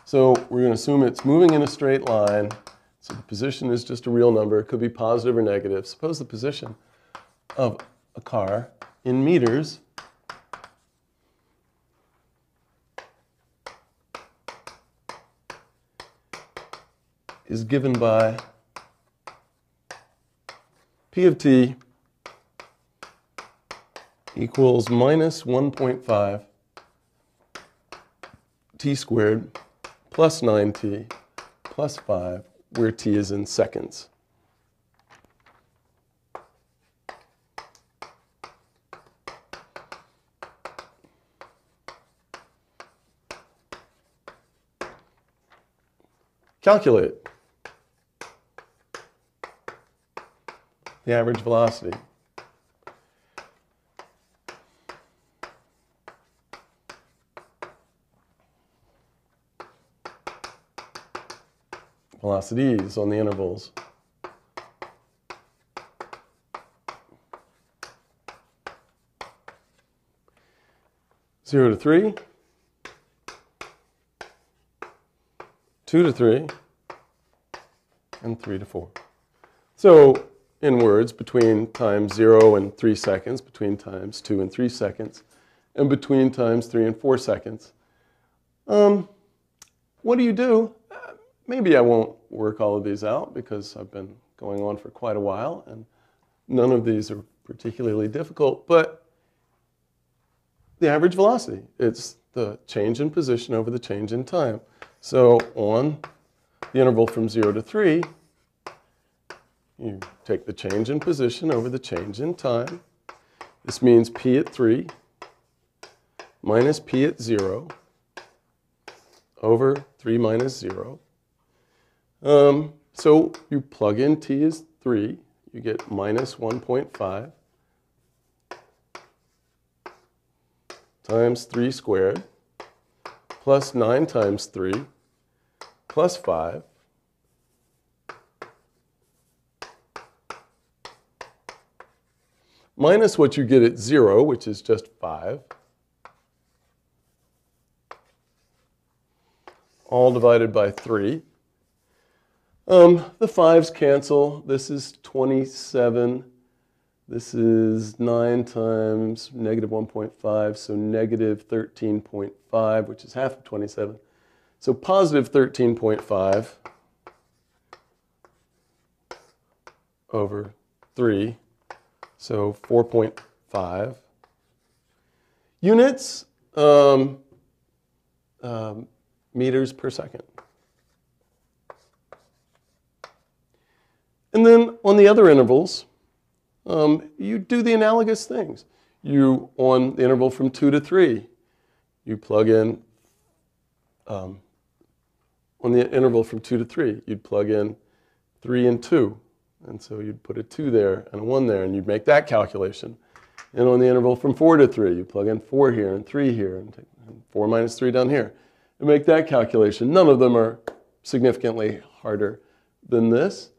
So we're going to assume it's moving in a straight line. So the position is just a real number. It could be positive or negative. Suppose the position of a car in meters is given by P of t equals minus 1.5 t squared plus 9t plus 5, where t is in seconds. Calculate the average velocity. Velocities on the intervals. Zero to three. two to three, and three to four. So in words, between times zero and three seconds, between times two and three seconds, and between times three and four seconds. Um, what do you do? Maybe I won't work all of these out because I've been going on for quite a while and none of these are particularly difficult, but the average velocity, it's the change in position over the change in time. So on the interval from 0 to 3, you take the change in position over the change in time. This means p at 3 minus p at 0 over 3 minus 0. Um, so you plug in t as 3, you get minus 1.5 times 3 squared plus 9 times 3 plus 5 minus what you get at 0, which is just 5, all divided by 3. Um, the 5's cancel. This is 27 this is 9 times negative 1.5, so negative 13.5, which is half of 27. So positive 13.5 over 3 So 4.5 units, um, um, meters per second. And then on the other intervals, um, you do the analogous things. You, on the interval from 2 to 3, you plug in, um, on the interval from 2 to 3, you'd plug in 3 and 2. And so you'd put a 2 there and a 1 there, and you'd make that calculation. And on the interval from 4 to 3, you plug in 4 here and 3 here, and 4 minus 3 down here, and make that calculation. None of them are significantly harder than this.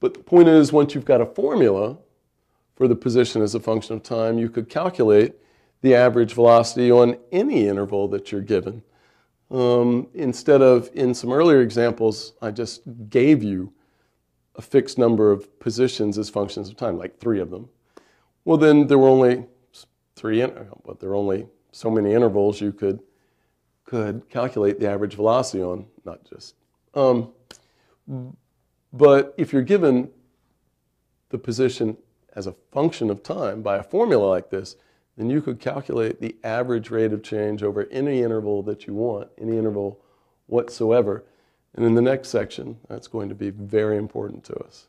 But the point is, once you've got a formula for the position as a function of time, you could calculate the average velocity on any interval that you're given. Um, instead of, in some earlier examples, I just gave you a fixed number of positions as functions of time, like three of them. Well, then there were only three, but there were only so many intervals you could could calculate the average velocity on, not just. Um, but if you're given the position as a function of time by a formula like this, then you could calculate the average rate of change over any interval that you want, any interval whatsoever. And in the next section, that's going to be very important to us.